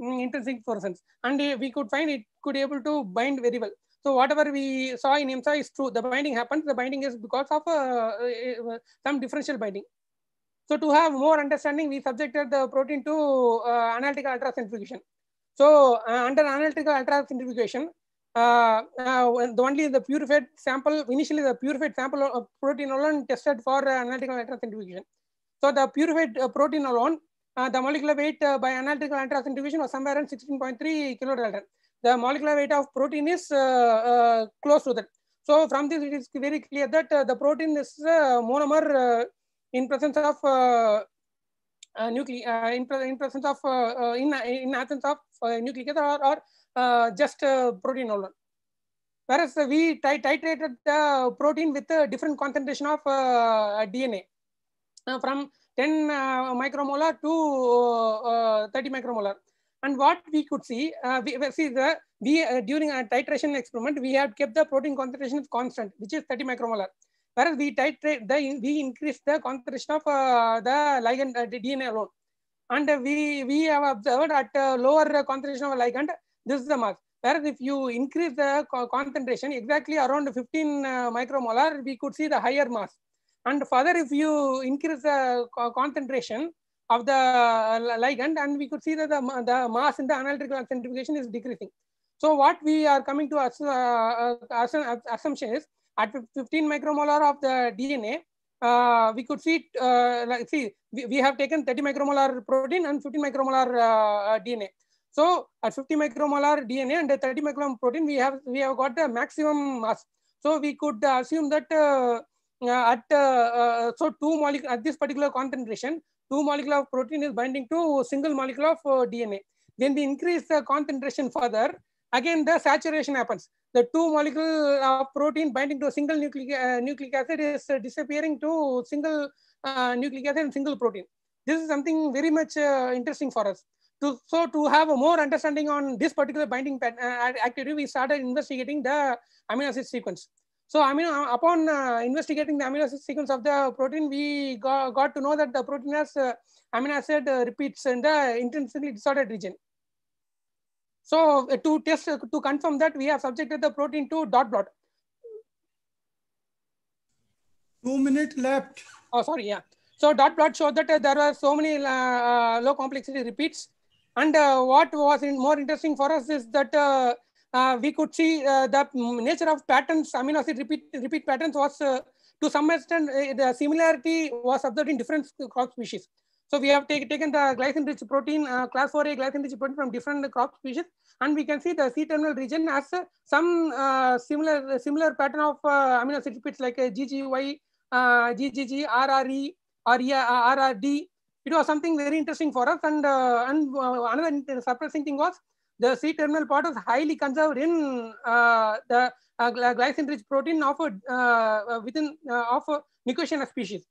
intrinsic fluorescence. And we could find it could able to bind very well. So whatever we saw in IMSA is true. The binding happens. The binding is because of uh, some differential binding. So to have more understanding, we subjected the protein to uh, analytical ultracentrifugation. So uh, under analytical ultracentrifugation, uh, uh, the only the purified sample, initially the purified sample of protein alone tested for uh, analytical ultracentrifugation. So the purified uh, protein alone, uh, the molecular weight uh, by analytical ultracentrifugation was somewhere around 16.3 kilodalton. The molecular weight of protein is close to that. So from this, it is very clear that the protein is monomer in presence of uh, nucleic uh, in, in presence of uh, in in absence of nucleic acid or, or uh, just uh, protein alone. Whereas uh, we titrated the protein with a different concentration of DNA from 10 micromolar to 30 micromolar. And what we could see, we see the we during a titration experiment, we have kept the protein concentration constant, which is 30 micromolar whereas we titrate the we increase the concentration of uh, the ligand uh, DNA alone, and uh, we we have observed at lower concentration of ligand this is the mass. Whereas if you increase the co concentration exactly around 15 uh, micromolar, we could see the higher mass. And further, if you increase the co concentration of the ligand, and we could see that the, the mass in the analytical centrifugation is decreasing. So what we are coming to as, uh, as an assumption is at 15 micromolar of the DNA, uh, we could see, uh, like, see, we, we, have taken 30 micromolar protein and 15 micromolar uh, DNA. So at 50 micromolar DNA and 30 micromolar protein, we have we have got the maximum mass. So we could assume that uh, uh, at uh, so two molecule at this particular concentration, two molecule of protein is binding to single molecule of DNA. Then we increase the concentration further. again the saturation happens. The two molecule of protein binding to a single nucleic, uh, nucleic acid is disappearing to single uh, nucleic acid and single protein. This is something very much uh, interesting for us. To, so to have a more understanding on this particular binding pat- uh, activity, we started investigating the amino acid sequence. So I mean, uh, upon uh, investigating the amino acid sequence of the protein, we got, got to know that the protein has uh, amino acid uh, repeats in the intensely disordered region. So uh, to test, uh, to confirm that, we have subjected the protein to dot plot. Two minutes left. Oh, sorry, yeah. So dot plot showed that uh, there were so many uh, low complexity repeats. And uh, what was in more interesting for us is that uh, uh, we could see the nature of patterns, amino acid repeat, repeat patterns was to some extent, the similarity was observed in different crop species. So we have take, taken the glycine-rich protein, uh, class 4A glycine-rich protein from different crop species, and we can see the C-terminal region has uh, some uh, similar similar pattern of amino acid repeats like uh, GGY, uh, GGG, RRE, RRD. It was something very interesting for us, and uh, and uh, another surprising thing was the C-terminal part was highly conserved in uh, the uh, glycine-rich protein of a, uh, within uh, of a species.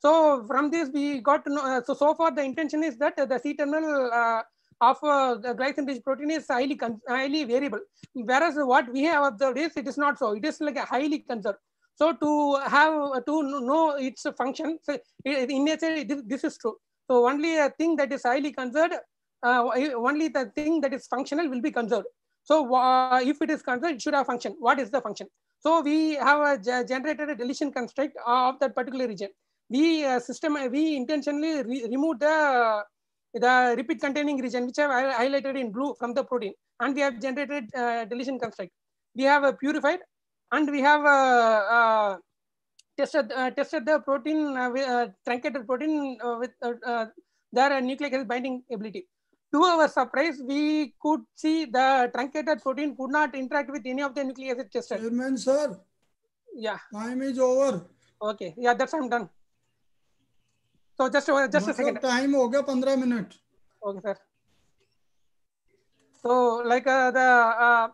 So from this we got to know. Uh, so so far the intention is that uh, the C-terminal uh, of uh, the glycine-rich protein is highly highly variable. Whereas what we have observed is it is not so. It is like a highly conserved. So to have to know its function, so in nature this is true. So only a thing that is highly conserved, uh, only the thing that is functional will be conserved. So uh, if it is conserved, it should have function. What is the function? So we have generated a deletion construct of that particular region. We uh, system we intentionally re- remove the the repeat containing region which I highlighted in blue from the protein, and we have generated uh, deletion construct. We have uh, purified, and we have uh, uh, tested uh, tested the protein uh, with, uh, truncated protein uh, with uh, uh, their uh, nucleic acid binding ability. To our surprise, we could see the truncated protein could not interact with any of the nucleic acid tested. Chairman, sir, Yeah. time is over. Okay. Yeah, that's I'm done. So just a, just a मतलब second. time हो गया पंद्रह minute Okay, sir. So, like uh, the uh,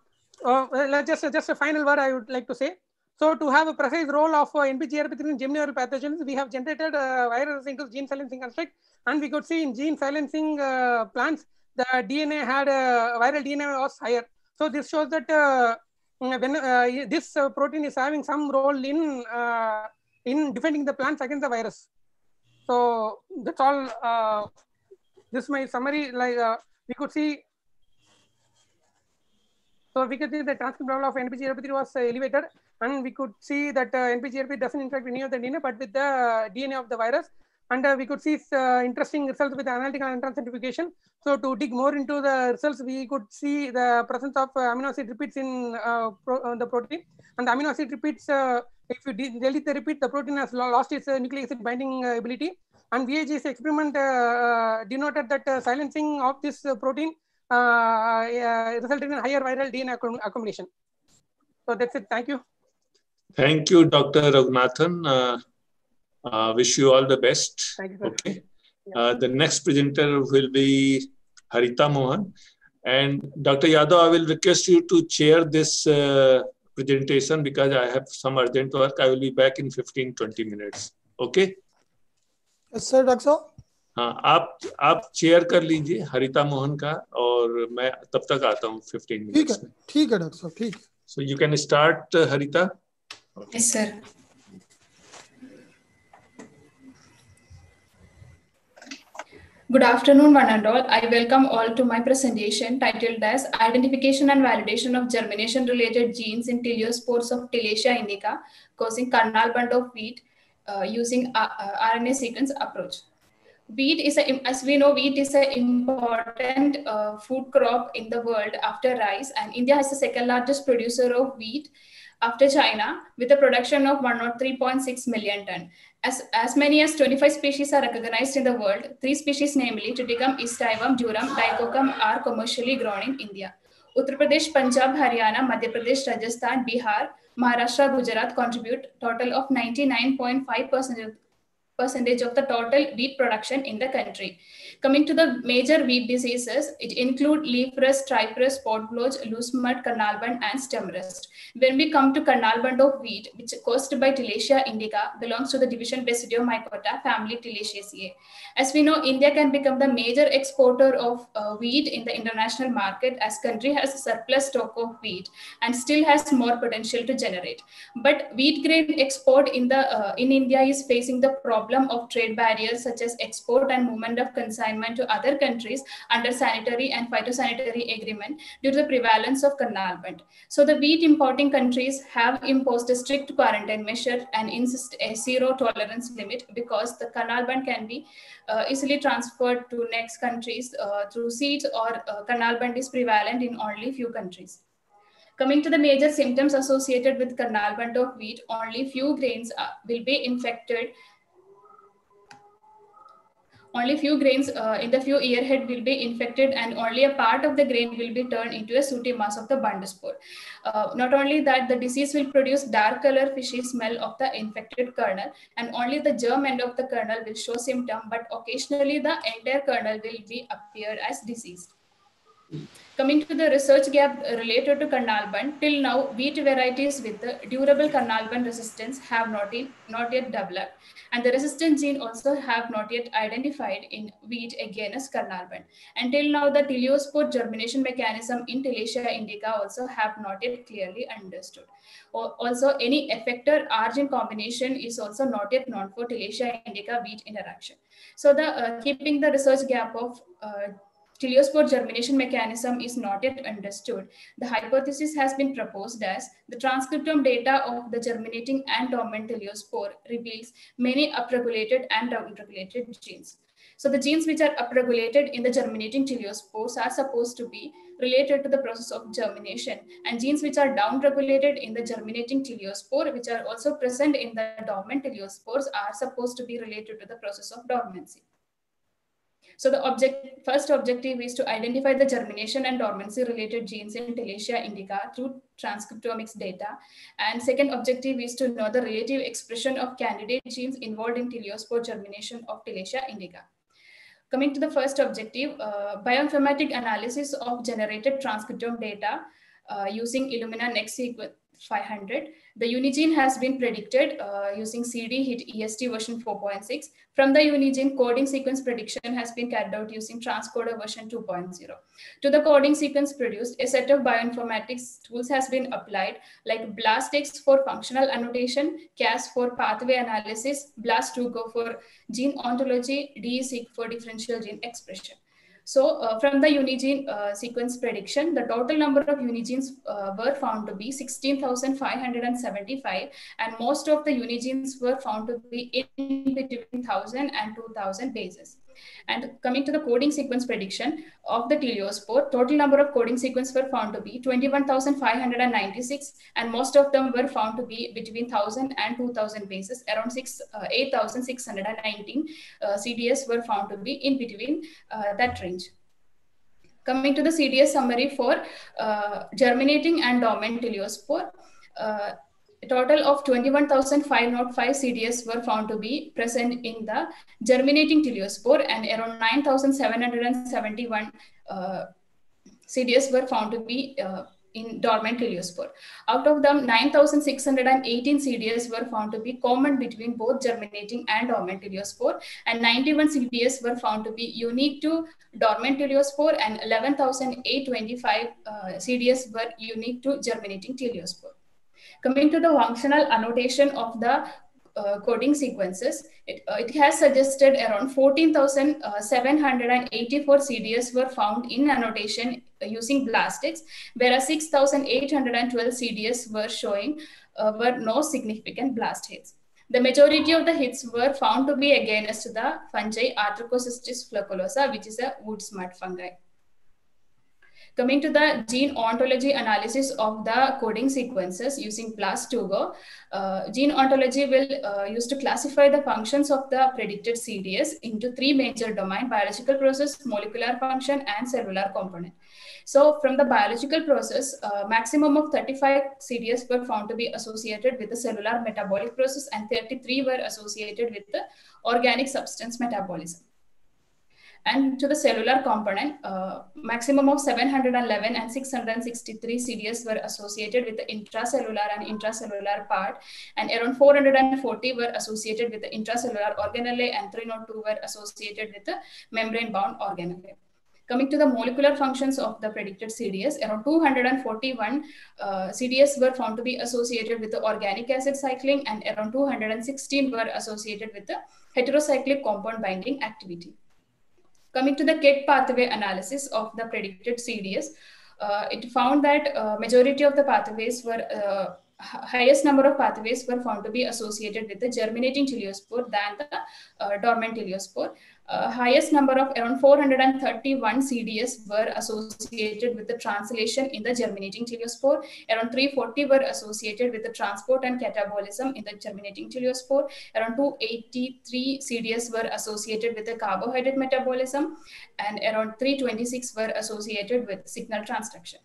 uh, well, just just a final word I would like to say. So, to have a precise role of uh, NPGRP3 in Gemini pathogens, we have generated uh, virus into gene silencing construct, and we could see in gene silencing uh, plants the DNA had uh, viral DNA was higher. So, this shows that uh, when uh, this uh, protein is having some role in uh, in defending the plants against the virus. So that's all. This is my summary. Like we could see. So we could see the transcript level of NPGRP3 was elevated, and we could see that uh, NPGRP doesn't interact any of the DNA, but with the DNA of the virus. And uh, we could see uh, interesting results with analytical entrance centrifugation. So to dig more into the results, we could see the presence of uh, amino acid repeats in uh, pro- uh, the protein. And the amino acid repeats, uh, if you delete the repeat, the protein has lo- lost its uh, nucleic acid binding uh, ability. And VAG's experiment uh, uh, denoted that uh, silencing of this uh, protein uh, uh, resulted in higher viral DNA accumulation. So that's it. Thank you. Thank you, Dr. Raghunathan. Uh, uh, wish you all the best. Thank you, sir. Okay. Uh, the next presenter will be Harita Mohan. And Dr. Yadav, I will request you to chair this uh, presentation because I have some urgent work. I will be back in 15 20 minutes. Okay? Yes, sir, doctor साहब हाँ आप आप chair कर लीजिए हरिता मोहन का और मैं तब तक आता हूँ 15 ठीक है ठीक है डॉक्टर साहब ठीक है so you can start Haritha Yes, sir. Good afternoon, one and all. I welcome all to my presentation titled as Identification and Validation of Germination-Related Genes in Tiliospores of Tilacia indica causing kernel bud of wheat uh, using uh, uh, RNA sequence approach. Wheat is, a, as we know, wheat is an important uh, food crop in the world after rice, and India is the second largest producer of wheat after China with a production of 103.6 million ton. As, as many as 25 species are recognized in the world, three species, namely Triticum, Istivum, Durum, Dicoccum, are commercially grown in India. Uttar Pradesh, Punjab, Haryana, Madhya Pradesh, Rajasthan, Bihar, Maharashtra, Gujarat contribute total of 99.5% percentage of the total wheat production in the country. Coming to the major wheat diseases, it include leaf rust, stripe rust, spot blotch, loose mud, kernel bund, and stem rust. When we come to kernel bund of wheat, which is caused by Tilletia indica, belongs to the division Basidiomycota family Tillechiaceae. As we know, India can become the major exporter of uh, wheat in the international market as country has a surplus stock of wheat and still has more potential to generate. But wheat grain export in the uh, in India is facing the problem of trade barriers such as export and movement of consignment to other countries under sanitary and phytosanitary agreement due to the prevalence of bund. So the wheat importing countries have imposed a strict quarantine measure and insist a zero tolerance limit because the bund can be uh, easily transferred to next countries uh, through seeds or uh, kernel is prevalent in only few countries. Coming to the major symptoms associated with bund of wheat, only few grains uh, will be infected. Only few grains uh, in the few earhead will be infected and only a part of the grain will be turned into a sooty mass of the bund spore. Uh, not only that, the disease will produce dark color fishy smell of the infected kernel and only the germ end of the kernel will show symptom, but occasionally the entire kernel will be appear as diseased. Coming to the research gap related to kernel bund, till now wheat varieties with the durable kernel bund resistance have not, in, not yet developed and the resistant gene also have not yet identified in wheat against kernel bund. Until now the teleospore germination mechanism in Tilletia indica also have not yet clearly understood. Also any effector R-gene combination is also not yet known for Tilletia indica wheat interaction. So the uh, keeping the research gap of uh, Teleospore germination mechanism is not yet understood. The hypothesis has been proposed as the transcriptome data of the germinating and dormant teleospore reveals many upregulated and downregulated genes. So the genes which are upregulated in the germinating teleospores are supposed to be related to the process of germination and genes which are downregulated in the germinating teleospore which are also present in the dormant teleospores are supposed to be related to the process of dormancy. So the object, first objective is to identify the germination and dormancy related genes in Tilletia indica through transcriptomics data. And second objective is to know the relative expression of candidate genes involved in teleospore germination of Tilletia indica. Coming to the first objective, uh, bioinformatic analysis of generated transcriptome data uh, using Illumina Next Sequence 500. The Unigene has been predicted uh, using CD HIT EST version 4.6. From the Unigene, coding sequence prediction has been carried out using transcoder version 2.0. To the coding sequence produced, a set of bioinformatics tools has been applied like BLASTX for functional annotation, CAS for pathway analysis, BLAST2Go for gene ontology, DESeq for differential gene expression. So uh, from the Unigene uh, sequence prediction, the total number of Unigenes uh, were found to be 16,575 and most of the Unigenes were found to be in between 1,000 and 2,000 bases. And coming to the coding sequence prediction of the teleospore, total number of coding sequence were found to be 21,596 and most of them were found to be between 1,000 and 2,000 bases. Around uh, 8,619 uh, CDS were found to be in between uh, that range. Coming to the CDS summary for uh, germinating and dormant teleospore, total of 21,505 CDS were found to be present in the germinating teleospore and around 9,771 uh, CDS were found to be uh, in dormant teleospore. Out of them, 9,618 CDS were found to be common between both germinating and dormant teleospore, and 91 CDS were found to be unique to dormant teleospore, and 11,825 uh, CDS were unique to germinating teleospore. Coming to the functional annotation of the uh, coding sequences, it, uh, it has suggested around 14,784 CDS were found in annotation using BLASTX, whereas 6,812 CDS were showing uh, were no significant blast hits. The majority of the hits were found to be against the fungi Arthrochocystis flocculosa, which is a wood smut fungi. Coming to the gene ontology analysis of the coding sequences using BLAST2Go, uh, gene ontology will uh, use to classify the functions of the predicted CDS into three major domain, biological process, molecular function, and cellular component. So from the biological process, uh, maximum of 35 CDS were found to be associated with the cellular metabolic process and 33 were associated with the organic substance metabolism. And to the cellular component, uh, maximum of 711 and 663 CDS were associated with the intracellular and intracellular part, and around 440 were associated with the intracellular organelle, and 302 were associated with the membrane-bound organelle. Coming to the molecular functions of the predicted CDS, around 241 uh, CDS were found to be associated with the organic acid cycling, and around 216 were associated with the heterocyclic compound binding activity. Coming to the KET pathway analysis of the predicted CDS, uh, it found that uh, majority of the pathways were uh, highest number of pathways were found to be associated with the germinating teleospore than the uh, dormant teleospore uh, highest number of around 431 CDS were associated with the translation in the germinating teleospore. Around 340 were associated with the transport and catabolism in the germinating teleospore. Around 283 CDS were associated with the carbohydrate metabolism, and around 326 were associated with signal transduction.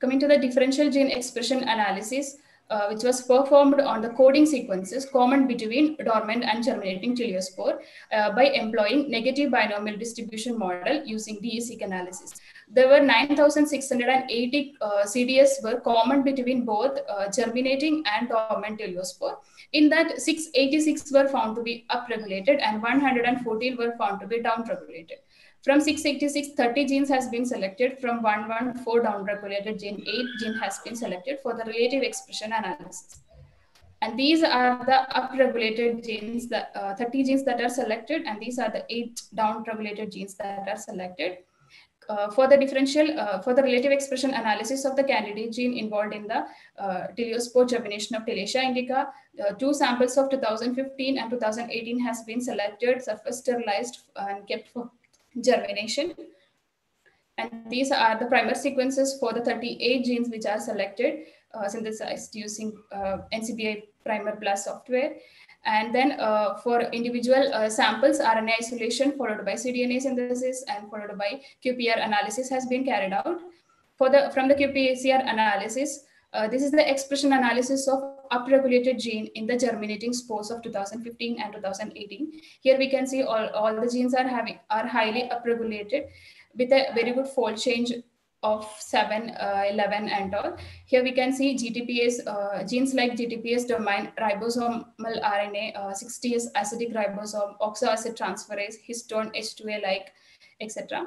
Coming to the differential gene expression analysis, uh, which was performed on the coding sequences common between dormant and germinating teleospore uh, by employing negative binomial distribution model using DE-seq analysis. There were 9,680 uh, CDS were common between both uh, germinating and dormant teleospore. In that, 686 were found to be upregulated and 114 were found to be downregulated. From 686, 30 genes has been selected. From 114 downregulated gene, 8 gene has been selected for the relative expression analysis. And these are the upregulated genes, the uh, 30 genes that are selected, and these are the 8 downregulated genes that are selected. Uh, for the differential, uh, for the relative expression analysis of the candidate gene involved in the uh, teleospore germination of Telesia indica, uh, two samples of 2015 and 2018 has been selected, surface sterilized and kept for germination. And these are the primer sequences for the 38 genes which are selected, uh, synthesized using uh, NCBI Primer Plus software. And then uh, for individual uh, samples, RNA isolation followed by cDNA synthesis and followed by qPCR analysis has been carried out. For the From the qPCR analysis, uh, this is the expression analysis of upregulated gene in the germinating spores of 2015 and 2018. Here we can see all, all the genes are having are highly upregulated with a very good fold change of 7, uh, 11 and all. Here we can see GTPase, uh, genes like GTPase domain, ribosomal RNA, uh, 60S acidic ribosome, oxoacid transferase, histone H2A like, etc.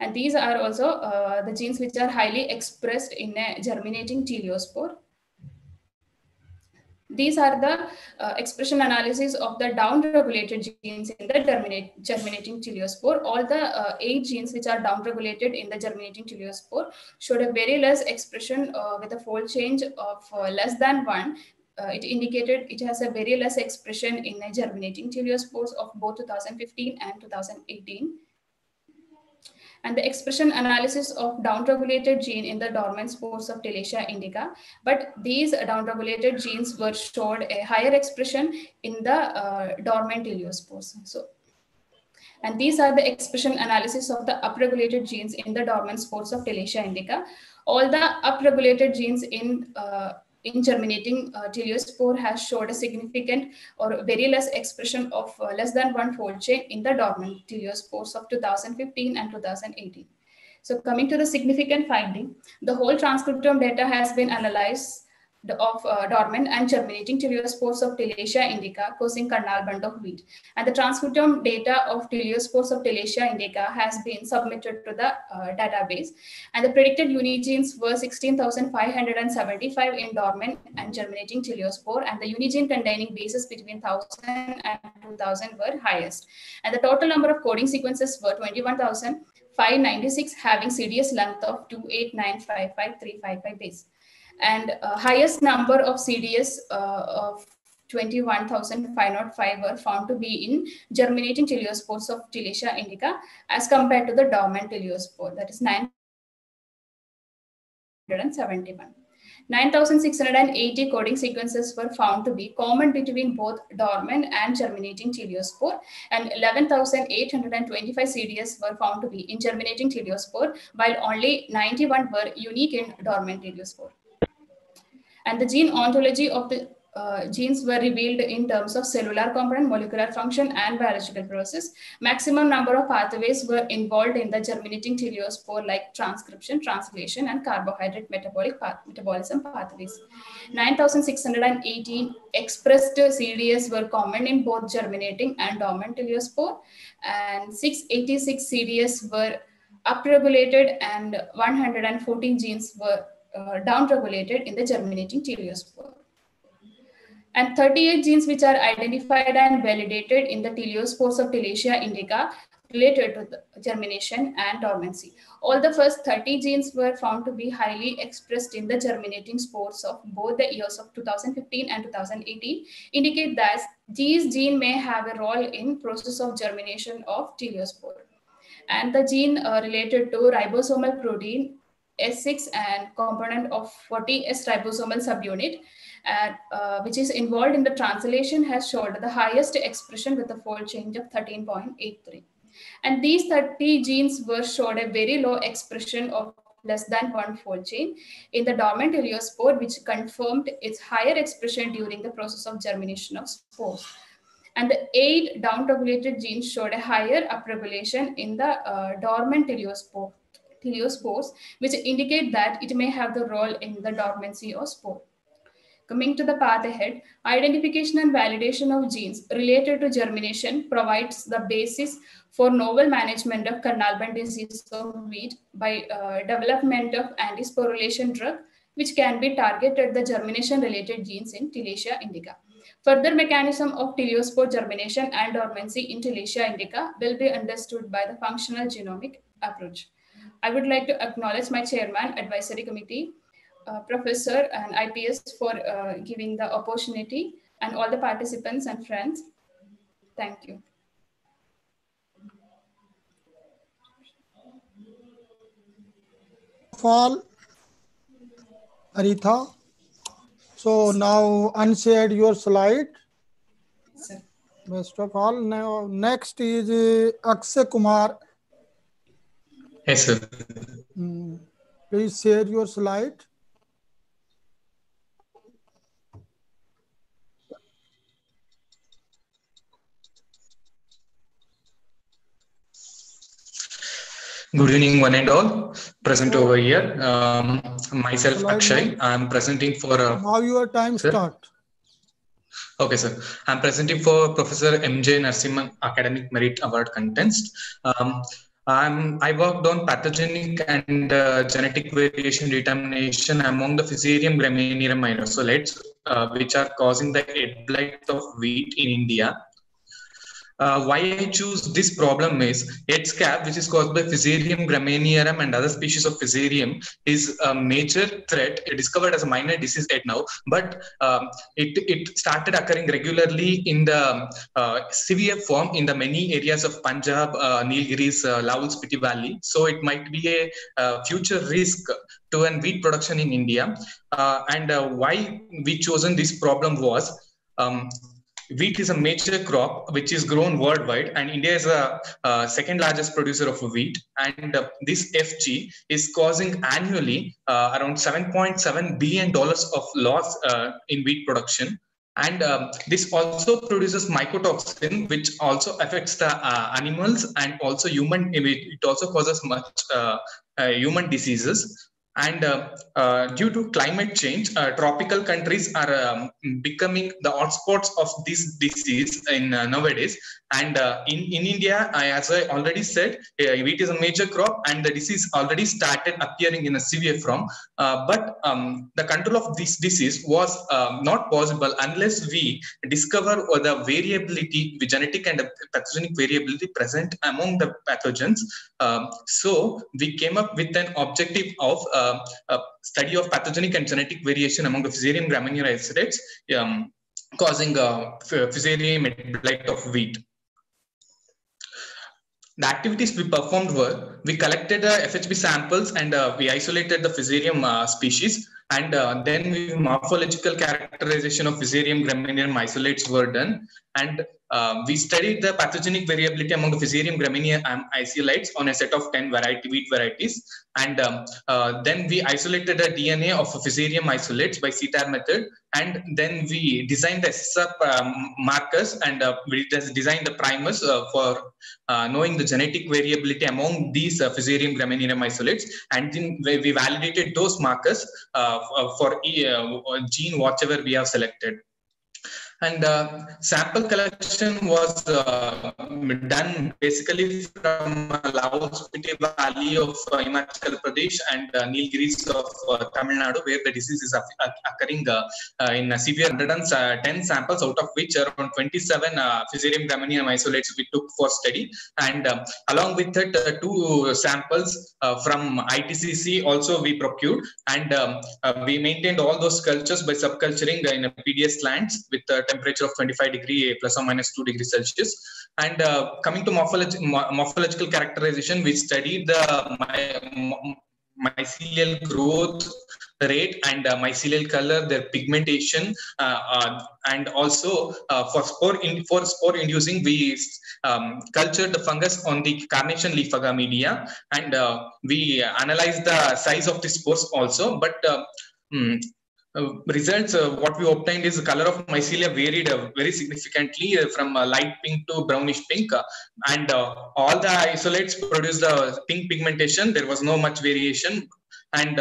And these are also uh, the genes which are highly expressed in a germinating teleospore. These are the uh, expression analysis of the downregulated genes in the germinate, germinating teleospore. All the uh, eight genes which are downregulated in the germinating teleospore showed a very less expression uh, with a fold change of uh, less than one. Uh, it indicated it has a very less expression in the germinating teleospores of both 2015 and 2018 and the expression analysis of downregulated gene in the dormant spores of Telesia indica. But these downregulated genes were showed a higher expression in the uh, dormant teleospores. So, and these are the expression analysis of the upregulated genes in the dormant spores of Telesia indica. All the upregulated genes in uh, in germinating uh, teleospore has showed a significant or very less expression of uh, less than one fold chain in the dormant teleospores of 2015 and 2018. So coming to the significant finding, the whole transcriptome data has been analyzed of uh, dormant and germinating teleospores of Telesia indica causing kernel bund of wheat. And the transcriptome data of teleospores of Telesia indica has been submitted to the uh, database. And the predicted unigenes were 16,575 in dormant and germinating teleospore, and the unigene containing bases between 1,000 and 2,000 were highest. And the total number of coding sequences were 21,596 having CDS length of 2895535 base and uh, highest number of CDS uh, of 21,505 were found to be in germinating teleospores of Tilletia indica as compared to the dormant teleospore, that is 971. 9,680 coding sequences were found to be common between both dormant and germinating teleospore, and 11,825 CDS were found to be in germinating teleospore, while only 91 were unique in dormant teleospore. And the gene ontology of the uh, genes were revealed in terms of cellular component, molecular function, and biological process. Maximum number of pathways were involved in the germinating teleospore like transcription, translation, and carbohydrate metabolic path metabolism pathways. 9,618 expressed CDS were common in both germinating and dormant teleospore, and 686 CDS were upregulated and 114 genes were uh, downregulated in the germinating teleospore and 38 genes which are identified and validated in the teleospores of Tilletia indica related to the germination and dormancy. All the first 30 genes were found to be highly expressed in the germinating spores of both the years of 2015 and 2018, indicate that these gene may have a role in process of germination of teleospore. And the gene uh, related to ribosomal protein S6 and component of 40S ribosomal subunit and, uh, which is involved in the translation has showed the highest expression with a fold change of 13.83. And these 30 genes were showed a very low expression of less than one fold chain in the dormant teleospore, which confirmed its higher expression during the process of germination of spores. And the eight down-regulated genes showed a higher upregulation in the uh, dormant teleospore, teleospores, which indicate that it may have the role in the dormancy of spore. Coming to the path ahead, identification and validation of genes related to germination provides the basis for novel management of Karnal bunt disease of wheat by uh, development of antisporulation drug, which can be targeted the germination-related genes in Tilletia indica. Further mechanism of teleospore germination and dormancy in Tilletia indica will be understood by the functional genomic approach. I would like to acknowledge my chairman, advisory committee, uh, professor and IPS for uh, giving the opportunity and all the participants and friends. Thank you. all, Aritha. So now unshare your slide. Sir. Best of all. Now next is uh, Akshay Kumar. Yes, sir. Mm, Please share your slide. Good evening, one and all. Present over here. Um, myself, Slide Akshay. I'm presenting for. Uh, Now your time Sir? start. okay, sir. I'm presenting for Professor M.J. Narasimhan Academic Merit Award contest. Um, I'm, I worked on pathogenic and uh, genetic variation determination among the Fusarium graminearum inosolates, uh, which are causing the head blight of wheat in India. Uh, why I choose this problem is head scab, which is caused by Fusarium graminearum and other species of Fusarium, is a major threat. It discovered as a minor disease yet now, but um, it, it started occurring regularly in the uh, severe form in the many areas of Punjab, uh, Nilgiris, uh, Spiti Valley. So it might be a uh, future risk to an wheat production in India. Uh, and uh, why we chosen this problem was um, wheat is a major crop which is grown worldwide and india is a uh, second largest producer of wheat. And uh, this fg is causing annually uh, around 7.7 billion dollars of loss uh, in wheat production. And um, this also produces mycotoxin which also affects the uh, animals and also human it also causes much uh, human diseases and uh, uh, due to climate change, uh, tropical countries are um, becoming the hotspots of this disease in nowadays. And uh, in, in India, I, as I already said, uh, wheat is a major crop and the disease already started appearing in a severe form. Uh, but um, the control of this disease was um, not possible unless we discover the variability, the genetic and pathogenic variability present among the pathogens. Um, so we came up with an objective of uh, study of pathogenic and genetic variation among the Fusarium graminearum isolates. Um, causing a fusarium blight of wheat. The activities we performed were we collected uh, FHB samples and uh, we isolated the fusarium uh, species and uh, then morphological characterization of fusarium graminearum isolates were done and uh, we studied the pathogenic variability among the Fusarium gramineae um, isolates on a set of 10 variety wheat varieties. And um, uh, then we isolated the DNA of Fusarium isolates by CTAB method. And then we designed the SSR um, markers and uh, we designed the primers uh, for uh, knowing the genetic variability among these Fusarium graminearum isolates. And then we validated those markers Uh, for uh, gene whatever we have selected and uh, sample collection was uh, done basically from Lahaul Spiti Valley of uh, Himachal Pradesh and uh, Nilgiris of uh, Tamil Nadu, where the disease is occurring uh, uh, in severe 110 samples, out of which around 27 uh, Fusarium graminearum isolates we took for study, and um, along with it, two samples from ITCC also we procured, and um, we maintained all those cultures by subculturing in a PDA slants with temperature of 25 degree A plus or minus 2 degrees Celsius. And uh, coming to morphology, morphological characterization, we studied the my, mycelial growth rate and uh, mycelial color, their pigmentation, uh, uh, and also uh, for spore in, for spore inducing, we um, cultured the fungus on the carnation leaf media, and uh, we analyzed the size of the spores also. But mm, uh, results, uh, what we obtained is the color of mycelia varied uh, very significantly from light pink to brownish pink. and all the isolates produced the pink pigmentation. There was no much variation. And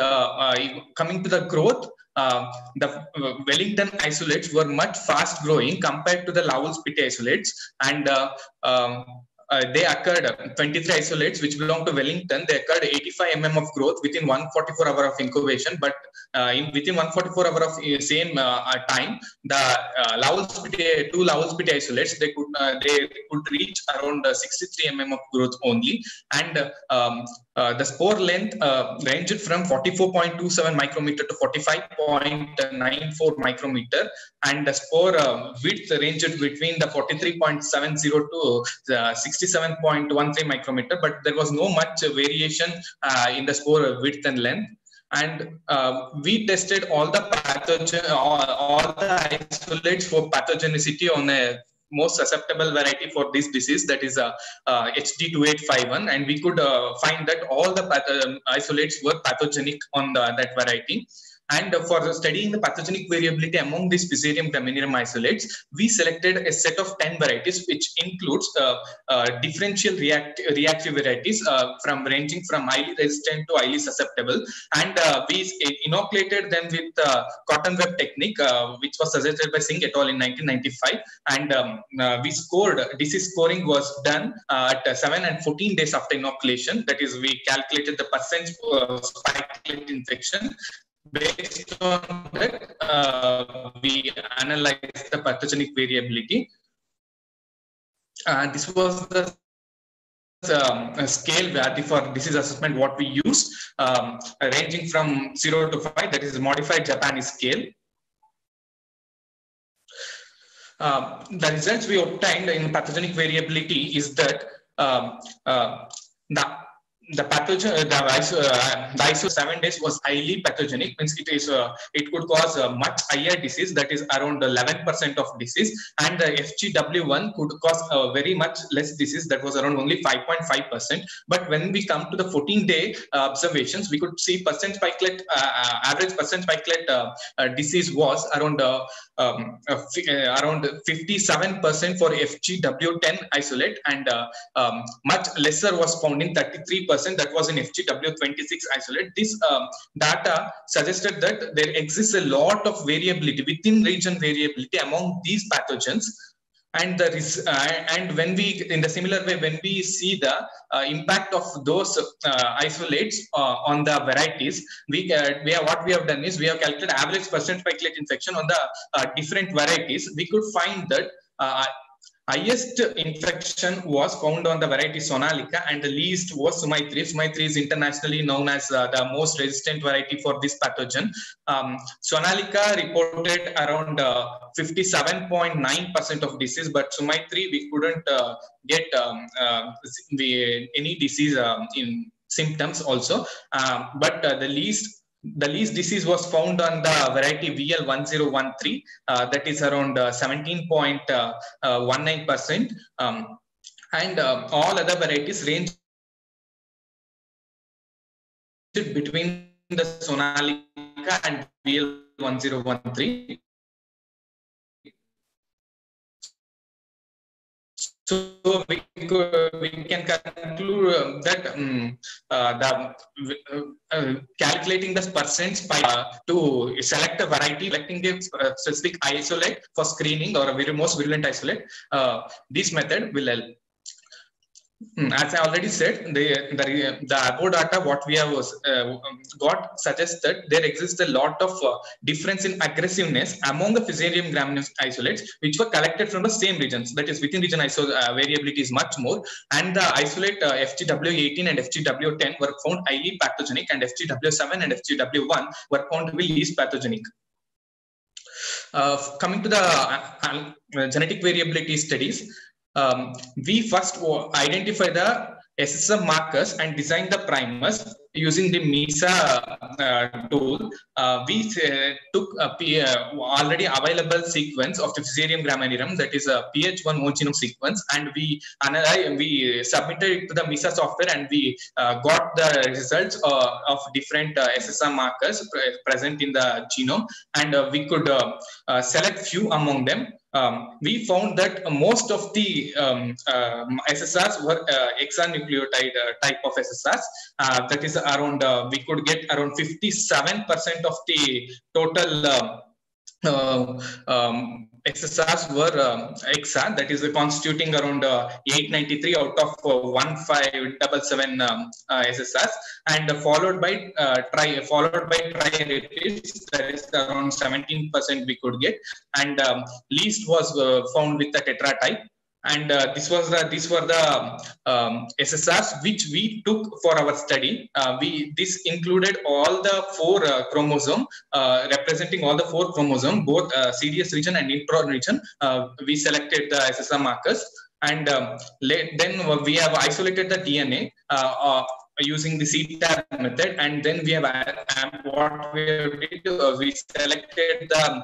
coming to the growth, uh, the uh, Wellington isolates were much fast growing compared to the Lahaul Spiti isolates. And uh, um, uh, they occurred 23 isolates which belong to Wellington. They occurred 85 mm of growth within 144 hour of incubation, but uh, in within 144 hour of uh, same uh, time, the uh, two Lahaul isolates they could they could reach around 63 mm of growth only, and um, uh, the spore length uh, ranged from 44.27 micrometer to 45.94 micrometer, and the spore uh, width ranged between the 43.70 to 67.13 micrometer. But there was no much variation uh, in the spore width and length and uh, we tested all the pathogen all, all, the isolates for pathogenicity on a most susceptible variety for this disease that is uh, uh, HD2851 and we could uh, find that all the um, isolates were pathogenic on the, that variety and for studying the pathogenic variability among these Fusarium graminearum isolates, we selected a set of 10 varieties, which includes uh, uh, differential react reactive varieties uh, from ranging from highly resistant to highly susceptible. And uh, we inoculated them with uh, cotton web technique, uh, which was suggested by Singh et al. in 1995. And um, we scored, disease scoring was done at 7 and 14 days after inoculation. That is, we calculated the percent spikelet infection based on that, uh, we analyzed the pathogenic variability. Uh, this was the um, scale value for disease assessment what we use, um, ranging from 0 to 5, that is modified Japanese scale. Uh, the results we obtained in pathogenic variability is that um, uh, the the pathogen, the ISO, uh, the ISO seven days was highly pathogenic. Means it is, uh, it could cause a much higher disease. That is around 11% of disease, and the FGW1 could cause a very much less disease. That was around only 5.5%. But when we come to the 14-day uh, observations, we could see percent spikelet, uh, uh, average percent spikelet uh, disease was around um, around 57% for FGW10 isolate, and um, much lesser was found in 33% that was in FGW26 isolate. This um, data suggested that there exists a lot of variability within region variability among these pathogens and the uh, and when we in the similar way when we see the uh, impact of those uh, isolates uh, on the varieties we uh, we have what we have done is we have calculated average percent spikelet infection on the uh, different varieties we could find that highest infection was found on the variety Sonalika and the least was Sumaitri. Sumaitri is internationally known as uh, the most resistant variety for this pathogen. Um, Sonalika reported around 57.9% uh, of disease, but Sumaitri we couldn't uh, get um, uh, the, any disease um, in symptoms also. Um, but the least the least disease was found on the variety VL1013, uh, that is around 17.19%. Uh, uh, um, and uh, all other varieties range between the Sonalika and VL1013. So we, we can conclude uh, that um, uh, the uh, uh, calculating the percents by uh, to select a variety, selecting a uh, specific isolate for screening or a very most virulent isolate. this method will help. Hmm, as I already said, the, the, the above data, what we have uh, got suggests that there exists a lot of uh, difference in aggressiveness among the Fusarium gramineous isolates, which were collected from the same regions. That is, within region iso uh, variability is much more. And the isolate uh, FGW18 and FGW10 were found highly pathogenic, and FGW7 and FGW1 were found to be least pathogenic. Uh, coming to the uh, genetic variability studies, um, we first identify the SSR markers and design the primers using the MISA uh, tool. Uh, we uh, took a P, uh, already available sequence of the Fusarium graminearum, that is a PH1 whole genome sequence, and we analyze, we submitted it to the MISA software and we uh, got the results uh, of different SSR markers present in the genome, and we could select few among them um, we found that most of the um, uh, SSRs were uh, hexanucleotide uh, type of SSRs. Uh, that is around, uh, we could get around 57% of the total um, SSRs were um, EXA, that is constituting around uh, 893 out of uh, 1577 um, uh, SSRs, and followed by try followed by tri repeats, that is around 17% we could get, and um, least was found with the tetra type and uh, this was the these were the um, SSRs which we took for our study. Uh, we this included all the four uh, chromosome uh, representing all the four chromosome, both uh, CDS region and intron region. Uh, we selected the SSR markers, and um, then we have isolated the DNA. using the CTAB method, and then we have what we did, we selected the uh,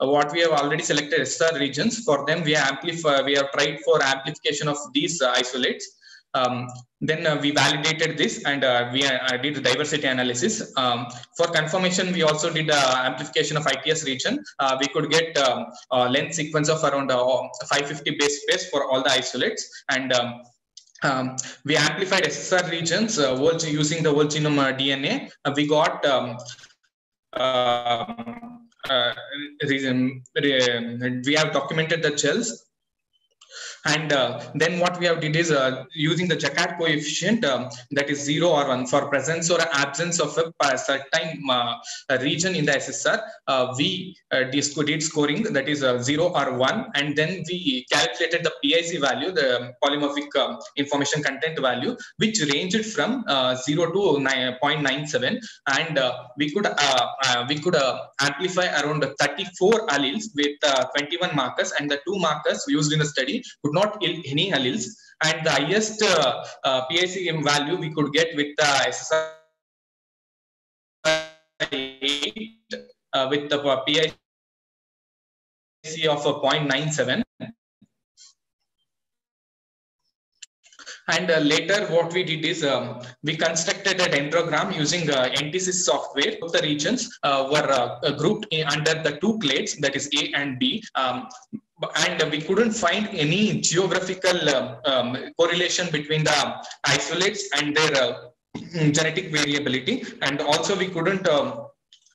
what we have already selected SR regions. For them, we amplify, we have tried for amplification of these uh, isolates. Um, then uh, we validated this and uh, we uh, did the diversity analysis. Um, for confirmation, we also did amplification of ITS region. we could get um, length sequence of around 550 base pairs for all the isolates. And um, um, we amplified SSR regions uh, using the whole genome uh, DNA. Uh, we got um, uh, reason, we have documented the gels and uh, then what we have did is uh, using the Jaccard coefficient um, that is zero or one for presence or absence of a certain uh, region in the SSR. Uh, we uh, did scoring that is uh, zero or one, and then we calculated the PIC value, the polymorphic um, information content value, which ranged from zero to 0.97, and we could we could amplify around 34 alleles with 21 markers, and the two markers used in the study could not any alleles. And the highest uh, uh, PICM value we could get with the SSR uh, with the PIC of a 0.97 And uh, later, what we did is um, we constructed a dendrogram using uh, NTSys software. The regions uh, were uh, grouped under the two clades, that is A and B. Um, and we couldn't find any geographical um, um correlation between the isolates and their uh, genetic variability. And also, we couldn't um,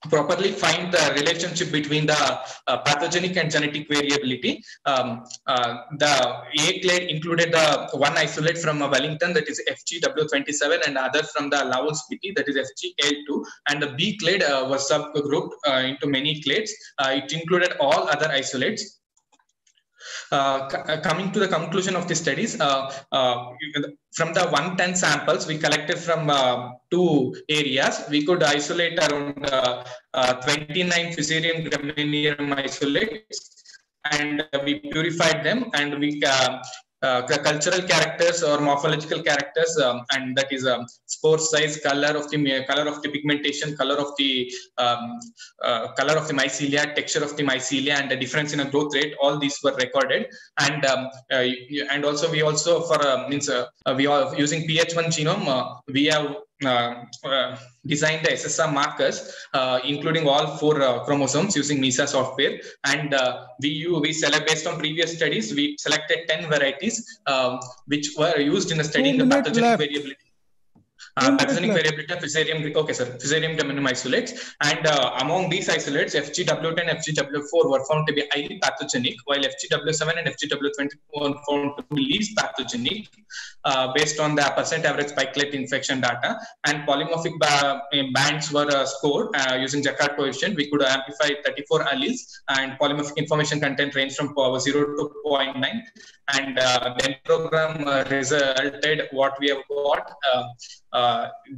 properly find the relationship between the uh, pathogenic and genetic variability. Um, uh, the A clade included the one isolate from Wellington that is FGW27 and other from the Lahaul Spiti that is FGL2 and the B clade uh, was subgrouped uh, into many clades. Uh, it included all other isolates coming to the conclusion of the studies, uh, uh, from the 110 samples we collected from uh, two areas, we could isolate around 29 Fusarium graminearum isolates and we purified them and we uh, cultural characters or morphological characters, um, and that is um, spore size, color of the color of the pigmentation, color of the um, uh, color of the mycelia, texture of the mycelia, and the difference in a growth rate. All these were recorded, and um, uh, and also we also for uh, means uh, we are using PH1 genome. we have uh, uh, designed the SSR markers, uh, including all four chromosomes using MISA software. And we, we select based on previous studies, we selected 10 varieties um, which were used in the study in the pathogenic left. variability uh, pathogenic variability of Fusarium, okay, sir, Fusarium graminearum isolates. And uh, among these isolates, FGW10 and FGW4 were found to be highly pathogenic, while FGW7 and FGW20 were found to be least pathogenic uh, based on the percent average spikelet infection data. And polymorphic ba eh, bands were uh, scored uh, using Jaccard coefficient. We could amplify 34 alleles, and polymorphic information content ranged from 0 to 0.9 and uh, dendrogram uh, resulted what we have got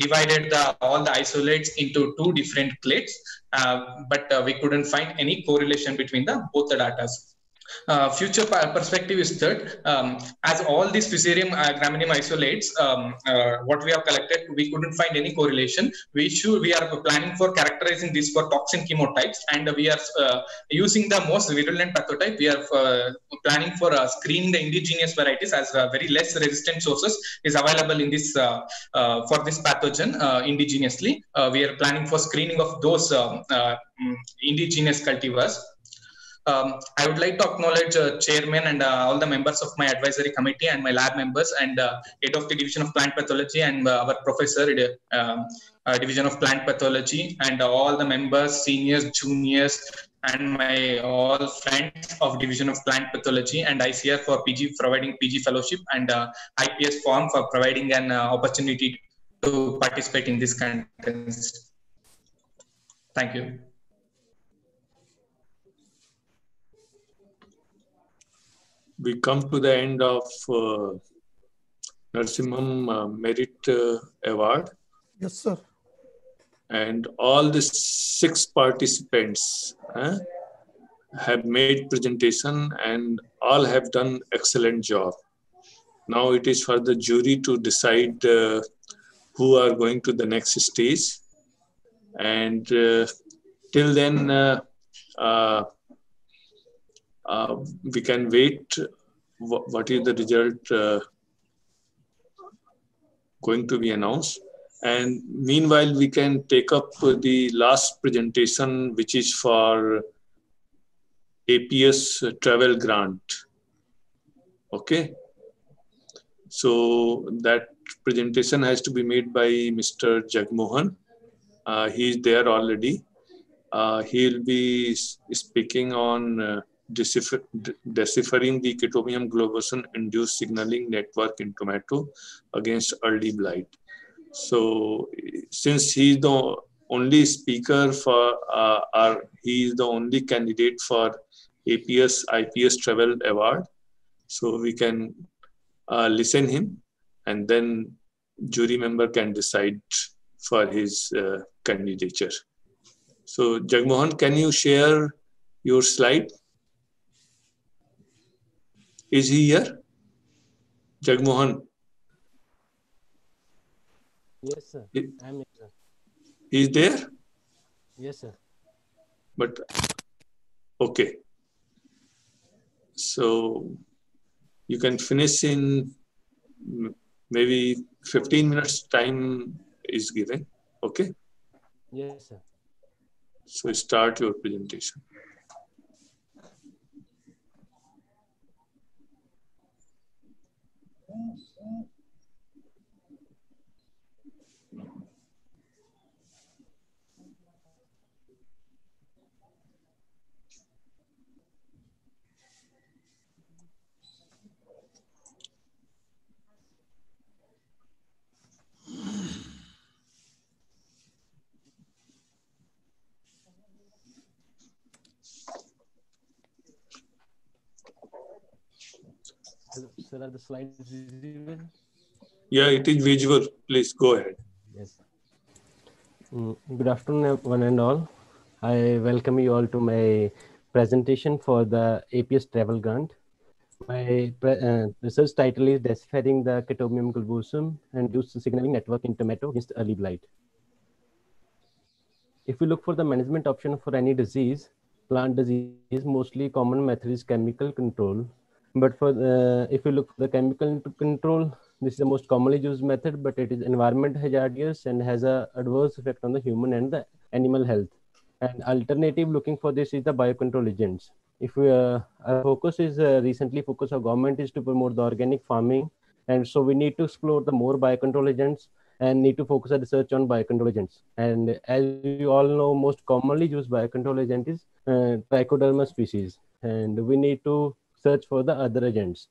divided the all the isolates into two different clades uh, but uh, we couldn't find any correlation between the both the data uh, future perspective is that um, as all these Fusarium uh, graminearum isolates, um, uh, what we have collected, we couldn't find any correlation. We should, we are planning for characterizing this for toxin chemotypes, and we are uh, using the most virulent pathotype. We are uh, planning for uh, screening the indigenous varieties as very less resistant sources is available in this for this pathogen indigenously. we are planning for screening of those um, mm, indigenous cultivars um, I would like to acknowledge uh, chairman and uh, all the members of my advisory committee and my lab members and uh, head of the division of plant pathology and uh, our professor um, uh, division of plant pathology and all the members, seniors, juniors, and my all friends of division of plant pathology and ICR for PG providing PG fellowship and uh, IPS form for providing an opportunity to participate in this contest. Thank you. We come to the end of uh, Narasimhan uh, Merit uh, Award. Yes, sir. And all the six participants eh, have made presentation and all have done excellent job. Now it is for the jury to decide uh, who are going to the next stage. And uh, till then, uh, uh uh, we can wait. What is the result uh, going to be announced? And meanwhile we can take up the last presentation which is for aps travel grant. Okay? So that presentation has to be made by mr jagmohan. Uh, he is there already. Uh, he'll be speaking on uh, decipher, deciphering the Chaetomium globosum induced signaling network in tomato against early blight. So since he's the only speaker for, uh, or he is the only candidate for APS IPS Travel Award, so we can uh, listen him and then jury member can decide for his uh, candidature. So Jagmohan, can you share your slide? Is he here? Jagmohan. Yes, sir. I'm here, sir. Is there? Yes, sir. But okay. So you can finish in maybe 15 minutes time is given. Okay. Yes, sir. So start your presentation. mm -hmm. Sir, are the slides visible? Yeah, it is visual. Please go ahead. Yes. Mm, Good afternoon, one and all. I welcome you all to my presentation for the APS travel grant. My uh, research title is Deciphering the Chaetomium globosum and Use Signaling Network in Tomato Against Early Blight. If we look for the management option for any disease, plant disease, mostly common method is chemical control. But for the, if you look for the chemical control, this is the most commonly used method, but it is environment hazardous and has a adverse effect on the human and the animal health. And alternative looking for this is the biocontrol agents. If we, uh, our focus is uh, recently focus of government is to promote the organic farming, and so we need to explore the more biocontrol agents and need to focus our research on biocontrol agents. And as you all know, most commonly used biocontrol agent is uh, trichoderma species, and we need to search for the other agents.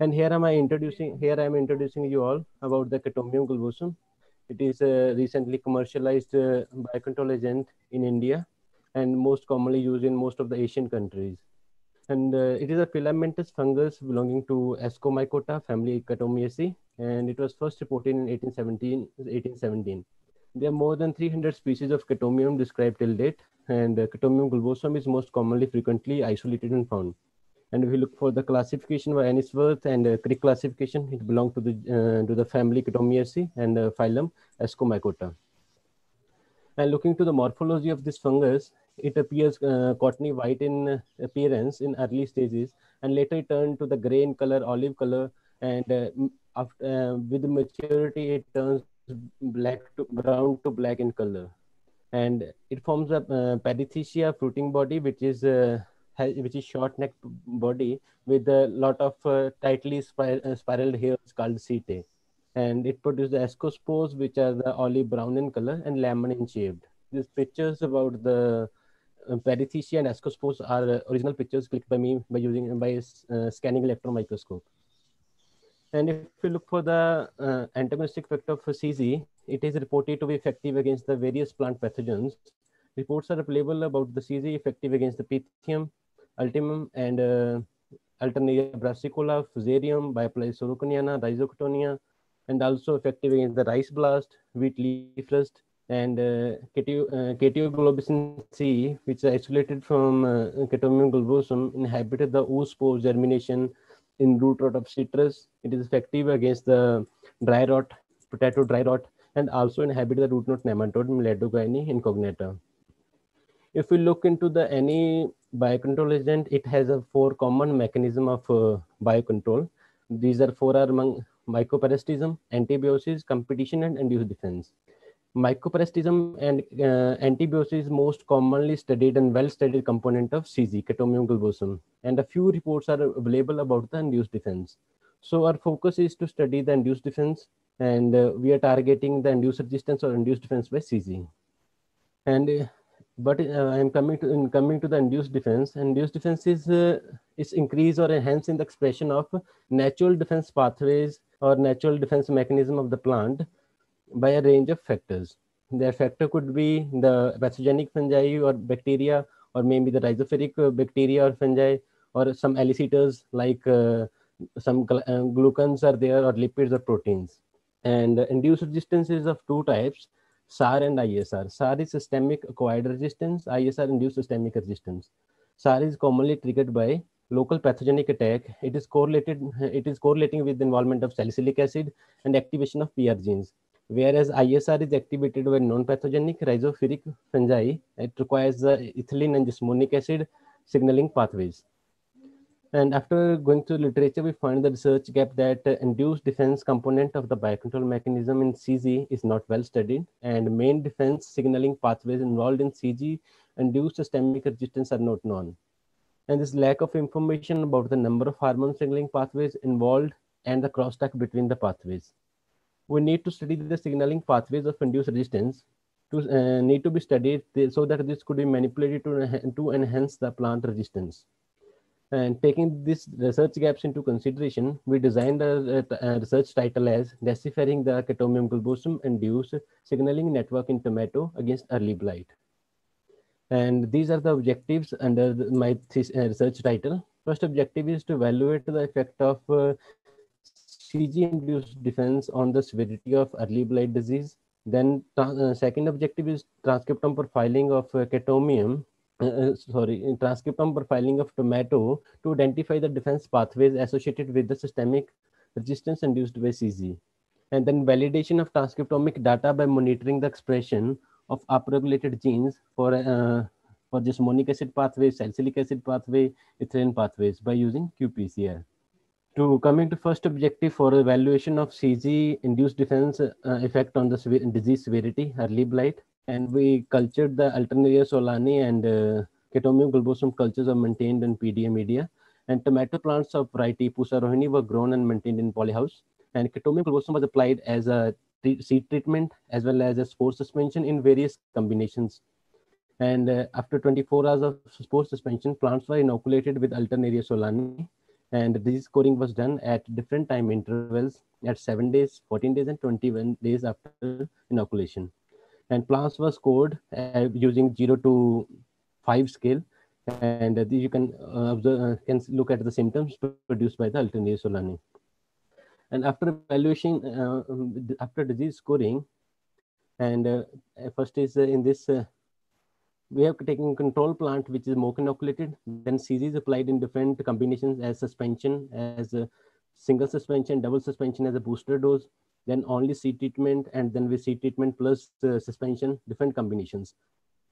And here am I introducing here I am introducing you all about the Chaetomium globosum. It is a recently commercialized uh, biocontrol agent in India and most commonly used in most of the Asian countries. And uh, it is a filamentous fungus belonging to Ascomycota family Chaetomiaceae, and it was first reported in 1817. 1817. There are more than 300 species of Chaetomium described till date, and uh, Chaetomium globosum is most commonly frequently isolated and found. And we look for the classification by Ainsworth and uh, Crick classification, it belongs to the uh, to the family Chaetomiaceae and uh, phylum Ascomycota. And looking to the morphology of this fungus, it appears uh, cottony white in uh, appearance in early stages, and later it turned to the gray in color, olive color, and uh, after, uh, with maturity it turns black to brown to black in color, and it forms a uh, fruiting body, which is uh, ha- which is short neck body with a lot of uh, tightly spir- uh, spiraled hairs called setae and it produces the ascospores which are the olive brown in color and laminin shaped. These pictures about the uh, and ascospores are uh, original pictures clicked by me by using by uh, scanning electron microscope. And if you look for the uh, antagonistic effect of CG, it is reported to be effective against the various plant pathogens. Reports are available about the CG effective against the Pythium, Ultimum, and uh, Alternaria brassicicola, Fusarium, Bipolaris Rhizoctonia, and also effective against the rice blast, wheat leaf rust, and uh, Catio, uh, Chaetoglobosin C, which is isolated from uh, Chaetomium globosum, inhibited the oospore germination in root rot of citrus. It is effective against the dry rot, potato dry rot, and also inhibit the root knot nematode Meloidogyne incognita. If we look into the any biocontrol agent, it has a four common mechanism of uh, biocontrol. These are four are among mycoparasitism, antibiosis, competition, and induced defense. Mycoparasitism and uh, antibiosis is most commonly studied and well-studied component of CG, Chaetomium globosum, and a few reports are available about the induced defense. So our focus is to study the induced defense, and uh, we are targeting the induced resistance or induced defense by CG. And uh, but uh, I am coming to in coming to the induced defense. Induced defense is uh, is increase or enhance in the expression of natural defense pathways or natural defense mechanism of the plant by a range of factors. Their factor could be the pathogenic fungi or bacteria, or maybe the rhizophoric uh, bacteria or fungi, or some elicitors like uh, some uh, glucans are there, or lipids or proteins. And uh, induced resistance is of two types SAR and ISR. SAR is systemic acquired resistance, ISR induced systemic resistance. SAR is commonly triggered by local pathogenic attack. It is correlated, it is correlating with the involvement of salicylic acid and activation of PR genes. Whereas ISR is activated by non-pathogenic rhizophoric fungi. It requires the ethylene and jasmonic acid signaling pathways. And after going through literature, we find the research gap that uh, induced defense component of the biocontrol mechanism in CG is not well studied, and main defense signaling pathways involved in CG induced systemic resistance are not known. And this lack of information about the number of hormone signaling pathways involved and the crosstalk between the pathways. We need to study the signaling pathways of induced resistance to uh, need to be studied so that this could be manipulated to, to enhance the plant resistance. And taking these research gaps into consideration, we designed a, a- a research title as Deciphering the Chaetomium globosum Induced Signaling Network in Tomato Against Early Blight. And these are the objectives under the- my uh, research title. First objective is to evaluate the effect of uh, CG-induced defense on the severity of early blight disease. Then uh, second objective is transcriptome profiling of uh, uh, sorry, transcriptome profiling of tomato to identify the defense pathways associated with the systemic resistance induced by CG. And then validation of transcriptomic data by monitoring the expression of upregulated genes for uh, for monic acid pathway, salicylic acid pathway, ethylene pathways by using qPCR. To coming to first objective for evaluation of CG induced defense uh, effect on the disease severity, early blight, and we cultured the Alternaria solani and uh, Chaetomium globosum cultures are maintained in PDA media. And tomato plants of variety Pusa rohini were grown and maintained in polyhouse. And Chaetomium globosum was applied as a seed treatment as well as a spore suspension in various combinations and uh, after 24 hours of spore suspension, plants were inoculated with Alternaria solani. And this scoring was done at different time intervals at 7 days, 14 days, and 21 days after inoculation. And plants were scored uh, using 0 to 5 scale. And uh, you can, uh, observe, uh, can look at the symptoms produced by the Alternaria solani. And after evaluation, uh, after disease scoring, and first is in this we have taken control plant which is mock inoculated then is applied in different combinations as suspension as a single suspension double suspension as a booster dose then only seed treatment and then with seed treatment plus uh, suspension different combinations.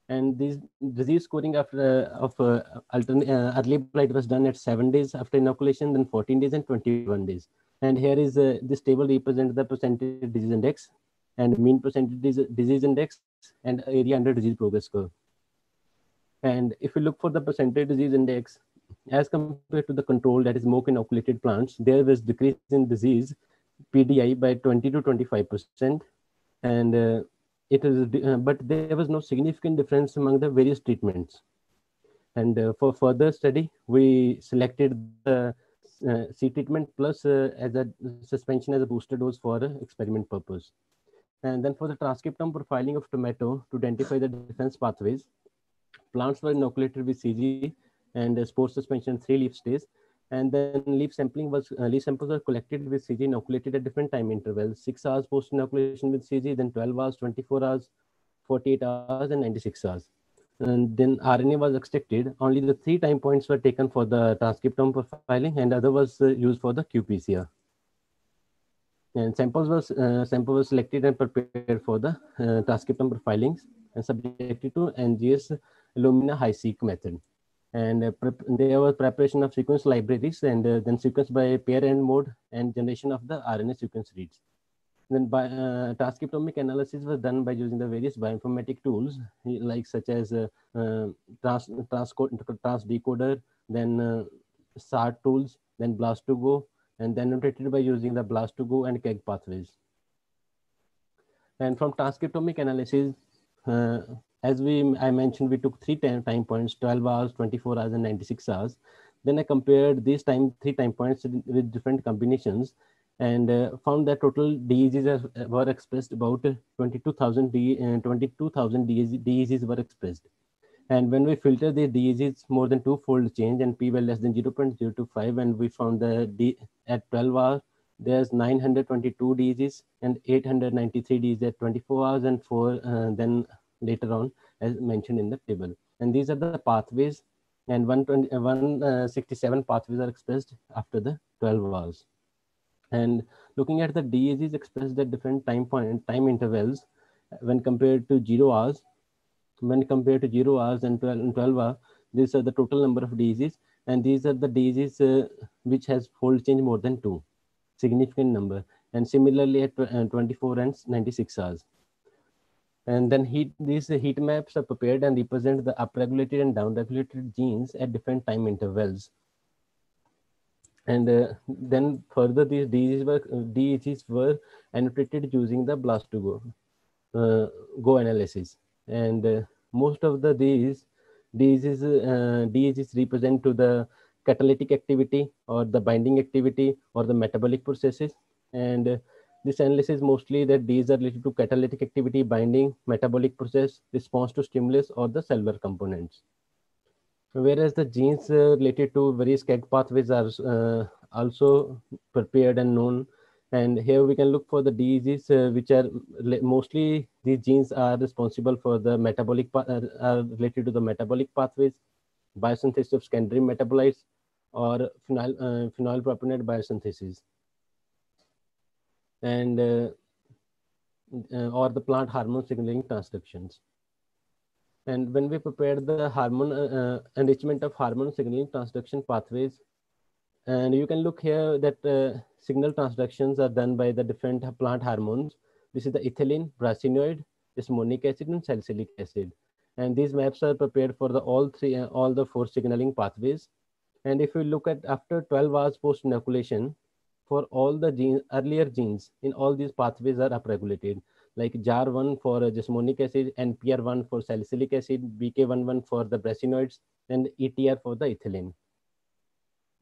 And this disease scoring after uh, of uh, alternate uh, early blight was done at seven days after inoculation then 14 days and 21 days. And here is uh, this table represents the percentage disease index and mean percentage disease index and area under disease progress curve. And if you look for the percentage disease index, as compared to the control that is mock inoculated plants, there was decrease in disease PDI by 20 to 25%. And uh, it is, uh, but there was no significant difference among the various treatments. And uh, for further study, we selected the uh, C treatment plus uh, as a suspension as a booster dose for experiment purpose. And then for the transcriptome profiling of tomato to identify the defense pathways, plants were inoculated with CG and uh, spore suspension three leaf stays. And then leaf sampling was, uh, leaf samples were collected with CG inoculated at different time intervals, six hours post inoculation with CG, then 12 hours, 24 hours, 48 hours, and 96 hours. And then RNA was extracted. Only the three time points were taken for the transcriptome profiling and other was uh, used for the qPCR. And samples was uh, sample was selected and prepared for the uh, transcriptome profilings and subjected to NGS Illumina HiSeq method. And uh, there was preparation of sequence libraries and uh, then sequence by pair end mode and generation of the RNA sequence reads. Then by, uh, transcriptomic analysis was done by using the various bioinformatic tools like such as uh, uh, trans, transdecoder, then uh, SART tools, then BLAST2GO, and then notated by using the BLAST2GO and KEGG pathways. And from transcriptomic analysis, uh, as we I mentioned, we took three time, points, 12 hours, 24 hours, and 96 hours. Then I compared these time three time points with different combinations and uh, found that total DEGs were expressed about 22,000 uh, 22,000 DEGs were expressed. And when we filter the DEGs more than two-fold change and p-value less than 0.025, and we found that D at 12 hours, there's 922 DEGs and 893 DEGs at 24 hours and four, uh, then later on as mentioned in the table. And these are the pathways and 167 uh, pathways are expressed after the 12 hours. And looking at the DEGs expressed at different time point time intervals when compared to zero hours, when compared to zero hours and 12, and 12 hours, these are the total number of DEGs and these are the DEGs uh, which has fold change more than two, significant number. And similarly at uh, 24 and 96 hours. And then heat, these heat maps are prepared and represent the upregulated and downregulated genes at different time intervals. And uh, then further, these DEGs were, DEGs were annotated using the BLAST2GO uh, Go analysis. And uh, most of the these DEGs, uh, DEGs represent to the catalytic activity or the binding activity or the metabolic processes. And uh, this analysis mostly that these are related to catalytic activity, binding, metabolic process, response to stimulus, or the cellular components. whereas the genes uh, related to various KEGG pathways are uh, also prepared and known. And here we can look for the diseases uh, which are mostly these genes are responsible for the metabolic, uh, are related to the metabolic pathways, biosynthesis of secondary metabolites, or phenyl, uh, phenylpropanoid biosynthesis. And uh, or the plant hormone signaling transductions. And when we prepared the hormone uh, uh, enrichment of hormone signaling transduction pathways, and you can look here that uh, signal transductions are done by the different plant hormones. This is the ethylene, brasinoid, jasmonic acid, and salicylic acid. And these maps are prepared for the all three, uh, all the four signaling pathways. And if we look at after 12 hours post inoculation, for all the genes, earlier genes in all these pathways are upregulated like JAR1 for jasmonic acid, NPR1 for salicylic acid, BK11 for the brasinoids, and ETR for the ethylene.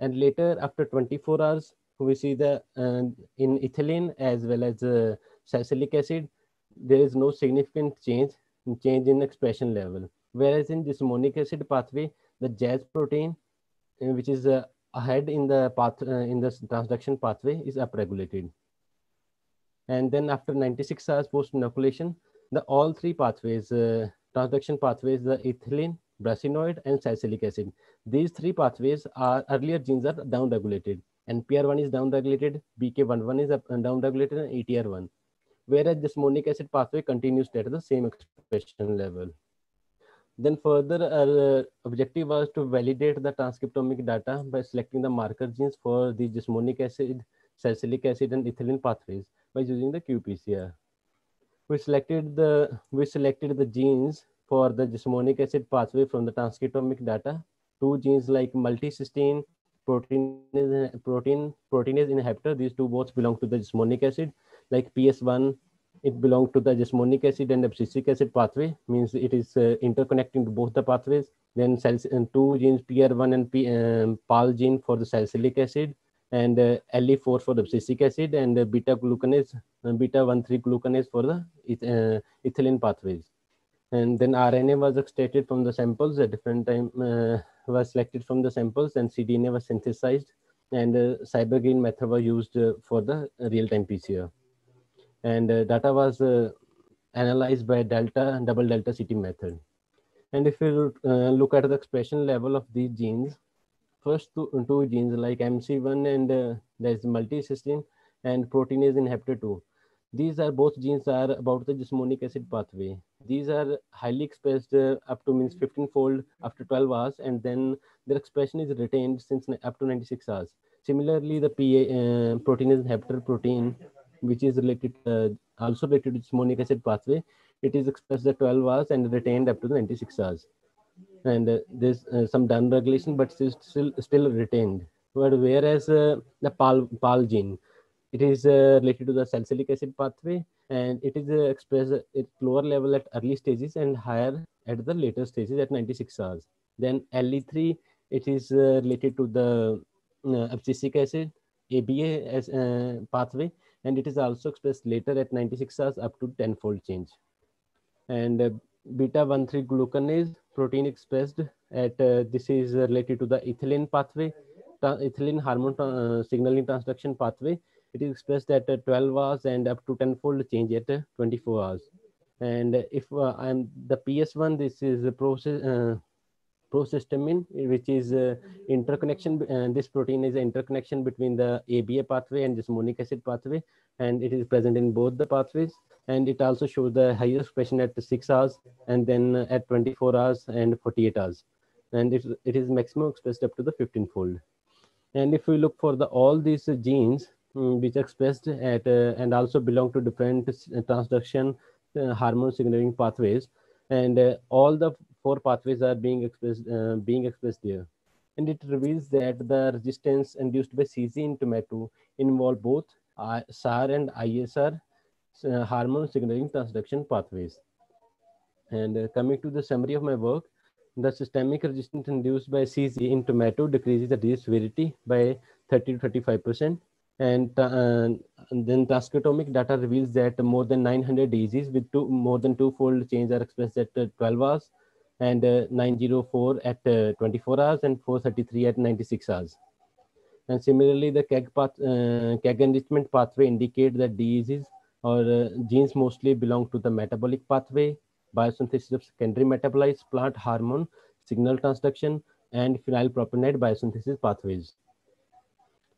And later, after 24 hours, we see the uh, in ethylene as well as uh, salicylic acid, there is no significant change, change in expression level. Whereas in jasmonic acid pathway, the JAZ protein, uh, which is uh, ahead in the path uh, in the transduction pathway, is upregulated. And then after 96 hours post inoculation, the all three pathways, uh, transduction pathways, the ethylene, brasinoid, and salicylic acid. These three pathways are earlier genes are downregulated. and PR1 is downregulated, BK11 is up and downregulated, and ETR1. Whereas this jasmonic acid pathway continues at the same expression level. Then further uh, objective was to validate the transcriptomic data by selecting the marker genes for the jasmonic acid, salicylic acid, and ethylene pathways by using the qPCR. We selected the we selected the genes for the jasmonic acid pathway from the transcriptomic data. Two genes like multicysteine, protein protein proteinase inhibitor. These two both belong to the jasmonic acid. Like PS1, it belongs to the jasmonic acid and abscisic acid pathway. Means it is uh, interconnecting to both the pathways. Then cells and two genes PR1 and P, um, PAL gene for the salicylic acid and uh, LE4 for the abscisic acid and uh, beta glucanase, uh, beta 1,3 glucanase for the uh, ethylene pathways. And then RNA was extracted from the samples at different time, uh, was selected from the samples and cDNA was synthesized and uh, SYBR Green method was used uh, for the real-time PCR. And data was analyzed by delta and double delta CT method. And if you look at the expression level of these genes, first two, two genes like MC1 and uh, there's multicysteine and proteinase inhibitor 2. These are both genes are about the jasmonic acid pathway. These are highly expressed uh, up to means 15 fold after 12 hours and then their expression is retained since up to 96 hours. Similarly, the PA uh, proteinase inhibitor protein, which is related uh, also related to jasmonic acid pathway, it is expressed at 12 hours and retained up to 96 hours and uh, there's uh, some down regulation, but still still still retained. But whereas uh, the PAL PAL gene, it is related to the salicylic acid pathway, and it is expressed at lower level at early stages and higher at the later stages at 96 hours. Then LE3, it is related to the abscisic acid, ABA as pathway, and it is also expressed later at 96 hours up to 10 fold change. And beta 1,3 glucanase protein expressed at uh, this is related to the ethylene pathway, ethylene hormone uh, signaling transduction pathway. It is expressed at uh, 12 hours and up to 10 fold change at uh, 24 hours. And if uh, I'm the PS1, this is the process uh, prosystemin, which is uh, interconnection. Uh, this protein is an interconnection between the ABA pathway and jasmonic acid pathway, and it is present in both the pathways. And it also shows the highest expression at 6 hours and then at 24 hours and 48 hours. And it, it is maximum expressed up to the 15 fold and if we look for the all these genes um, which are expressed at uh, and also belong to different transduction uh, hormone signaling pathways and uh, all the four pathways are being expressed uh, being expressed there and it reveals that the resistance induced by CZ in tomato involve both SAR and ISR uh, hormone signaling transduction pathways. And uh, coming to the summary of my work, the systemic resistance induced by CZ in tomato decreases the disease severity by 30 to 35 percent. And, uh, and, then transcriptomic data reveals that more than 900 DEGs with two, more than two-fold change are expressed at uh, 12 hours. And uh, 904 at uh, 24 hours and 433 at 96 hours. And similarly, the KEGG, path, uh, KEGG enrichment pathway indicate that DEGs or uh, genes mostly belong to the metabolic pathway, biosynthesis of secondary metabolites, plant hormone, signal transduction, and phenylpropanoid biosynthesis pathways.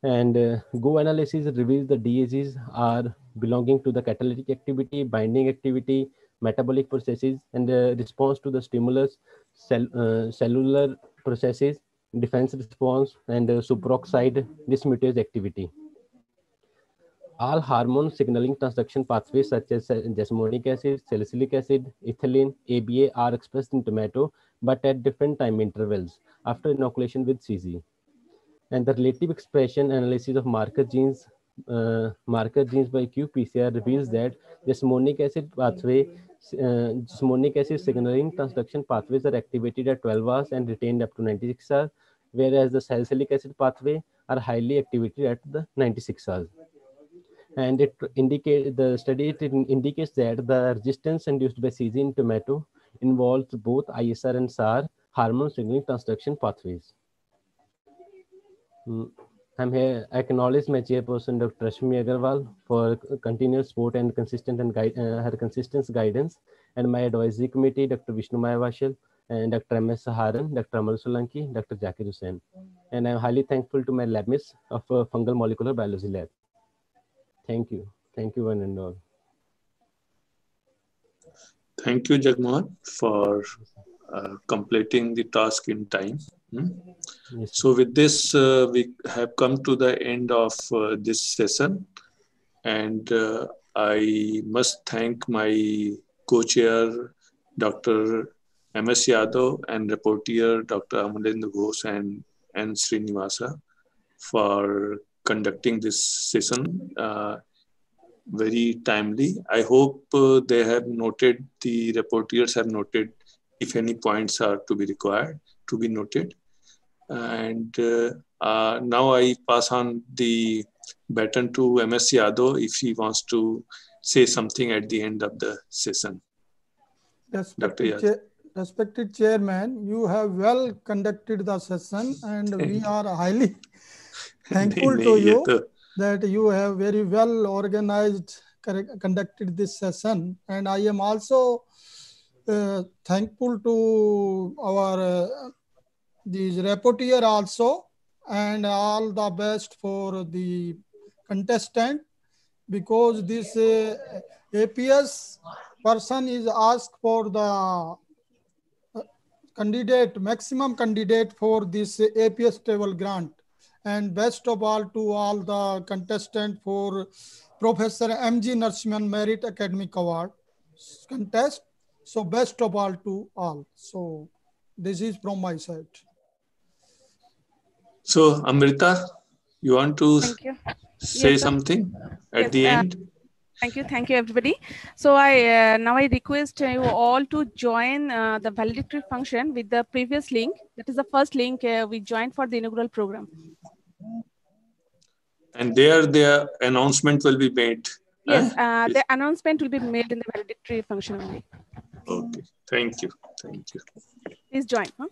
And uh, GO analysis reveals the DEGs are belonging to the catalytic activity, binding activity, metabolic processes, and the response to the stimulus, cell, uh, cellular processes, defense response, and superoxide dismutase activity. All hormone signaling transduction pathways such as jasmonic acid, salicylic acid, ethylene, ABA are expressed in tomato, but at different time intervals after inoculation with CZ and the relative expression analysis of marker genes uh, marker genes by qPCR reveals that jasmonic acid pathway uh, jasmonic acid signaling transduction pathways are activated at 12 hours and retained up to 96 hours whereas the salicylic acid pathway are highly activated at the 96 hours and it indicate the study it indicates that the resistance induced by CZ in tomato involves both ISR and SAR hormone signaling transduction pathways. Mm, I'm here. I acknowledge my chairperson, Dr. Rashmi Aggarwal, for continuous support and consistent and guide, uh, her consistent guidance, and my advisory committee, Dr. Vishnu Maya Vashal, and Dr. M.S. Saharan, Dr. Amal Solanki, Dr. Zakir Hussain. And I'm highly thankful to my lab mates of uh, Fungal Molecular Biology Lab. Thank you. Thank you, one and all. Thank you, Jagmohan, for uh, completing the task in time. Hmm? Yes. So with this, uh, we have come to the end of uh, this session. And uh, I must thank my co-chair, Dr. M.S. Yadav and reporter, Dr. Amalendu Ghosh and, and Srinivasa for conducting this session uh, very timely. I hope uh, they have noted, the reporters have noted if any points are to be required to be noted. And uh, uh, now I pass on the baton to MS Yadav if he wants to say something at the end of the session. Respected, respected Chairman, you have well conducted the session and we are highly thankful to you that you have very well organized conducted this session. And I am also uh, thankful to our uh, these rapporteur also and all the best for the contestant because this uh, APS person is asked for the uh, candidate maximum candidate for this APS table grant and best of all to all the contestant for Professor M.J. Narasimhan Merit Academic Award contest. So best of all to all. So this is from my side. So Amrita, you want to you. say yes, something at yes, the uh, end? Thank you, thank you, everybody. So I uh, now I request you all to join uh, the valedictory function with the previous link. That is the first link uh, we joined for the inaugural program. And there, the announcement will be made. Yes, uh, the announcement will be made in the valedictory function only. Okay, thank you, thank you. Please join. Huh?